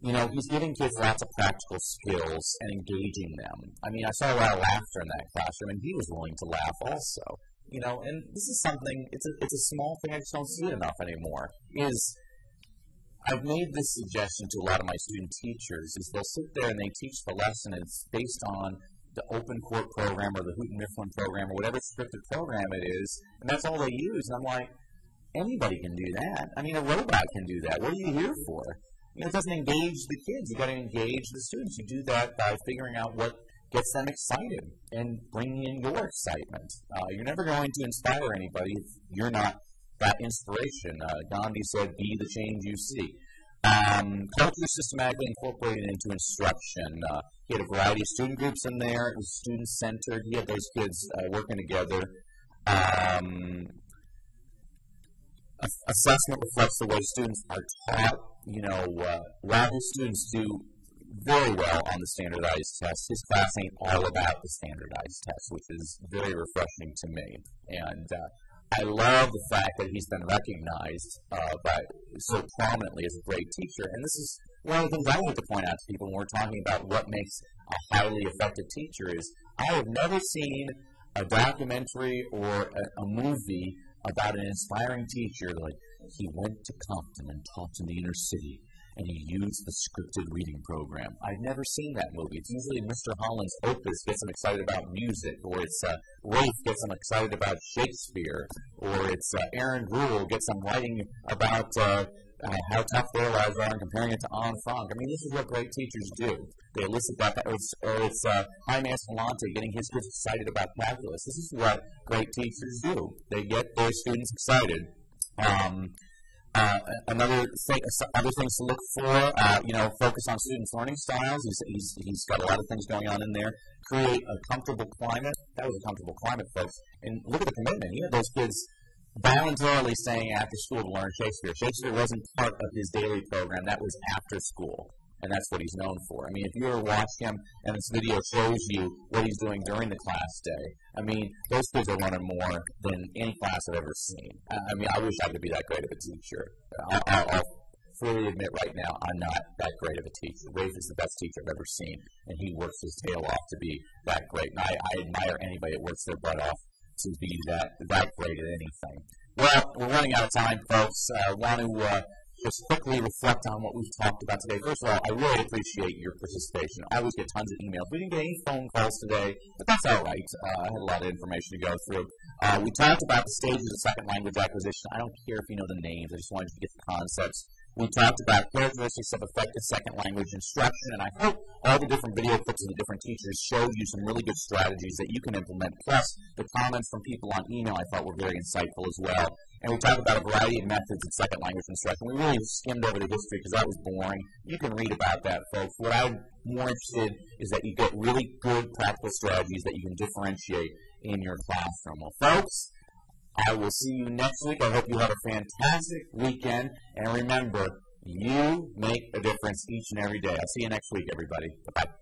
you know, he's giving kids lots of practical skills and engaging them. I mean, I saw a lot of laughter in that classroom, and he was willing to laugh also. You know, and this is something. It's a it's a small thing. I just don't see it enough anymore. Is I've made this suggestion to a lot of my student teachers. Is they'll sit there and they teach the lesson. And it's based on the open court program or the Houghton Mifflin program or whatever scripted program it is, and that's all they use. And I'm like, anybody can do that. I mean, a robot can do that. What are you here for? It doesn't engage the kids. You've got to engage the students. You do that by figuring out what gets them excited and bringing in your excitement. Uh, you're never going to inspire anybody if you're not that inspiration. Uh, Gandhi said, "Be the change you see." Um, culture systematically incorporated into instruction. Uh, he had a variety of student groups in there. It was student centered. He had those kids uh, working together. Um, assessment reflects the way students are taught. You know, uh, students do very well on the standardized test, his class ain't all about the standardized test, which is very refreshing to me. And uh, I love the fact that he's been recognized uh, by so prominently as a great teacher. And this is one of the things I like to point out to people when we're talking about what makes a highly effective teacher is I have never seen a documentary or a, a movie about an inspiring teacher like he went to Compton and taught in the inner city and he used the scripted reading program. I've never seen that movie. It's usually Mr. Holland's Opus gets him excited about music, or it's uh, Rafe gets him excited about Shakespeare, or it's uh, Erin Gruwell gets him writing about uh, uh, how tough their lives are and comparing it to Anne Frank. I mean, this is what great teachers do. They elicit that, or it's, or it's uh, Jaime Escalante getting his kids excited about calculus. This is what great teachers do. They get their students excited. Um, uh, another thing, other things to look for, uh, you know, focus on students' learning styles. He's, he's, he's got a lot of things going on in there. Create a comfortable climate. That was a comfortable climate, folks. And look at the commitment. He had those kids voluntarily staying after school to learn Shakespeare. Shakespeare wasn't part of his daily program. That was after school and that's what he's known for. I mean, if you ever watch him and this video shows you what he's doing during the class day, I mean, those kids are learning more than any class I've ever seen. I mean, I wish I could be that great of a teacher. I'll, I'll, I'll freely admit right now, I'm not that great of a teacher. Rafe is the best teacher I've ever seen, and he works his tail off to be that great. And I, I admire anybody that works their butt off to be that that great at anything. Well, we're running out of time, folks. I uh, want to uh, just quickly reflect on what we've talked about today. First of all, I really appreciate your participation. I always get tons of emails. We didn't get any phone calls today, but that's all right. Uh, I had a lot of information to go through. Uh, we talked about the stages of second language acquisition. I don't care if you know the names. I just wanted you to get the concepts. We talked about characteristics of effective second language instruction, and I hope all the different video clips of the different teachers showed you some really good strategies that you can implement. Plus, the comments from people on email I thought were very insightful as well. And we talked about a variety of methods of second language instruction. We really skimmed over the history because that was boring. You can read about that, folks. What I'm more interested is that you get really good practical strategies that you can differentiate in your classroom. Well, folks, I will see you next week. I hope you have a fantastic weekend. And remember, you make a difference each and every day. I'll see you next week, everybody. Bye-bye. Thank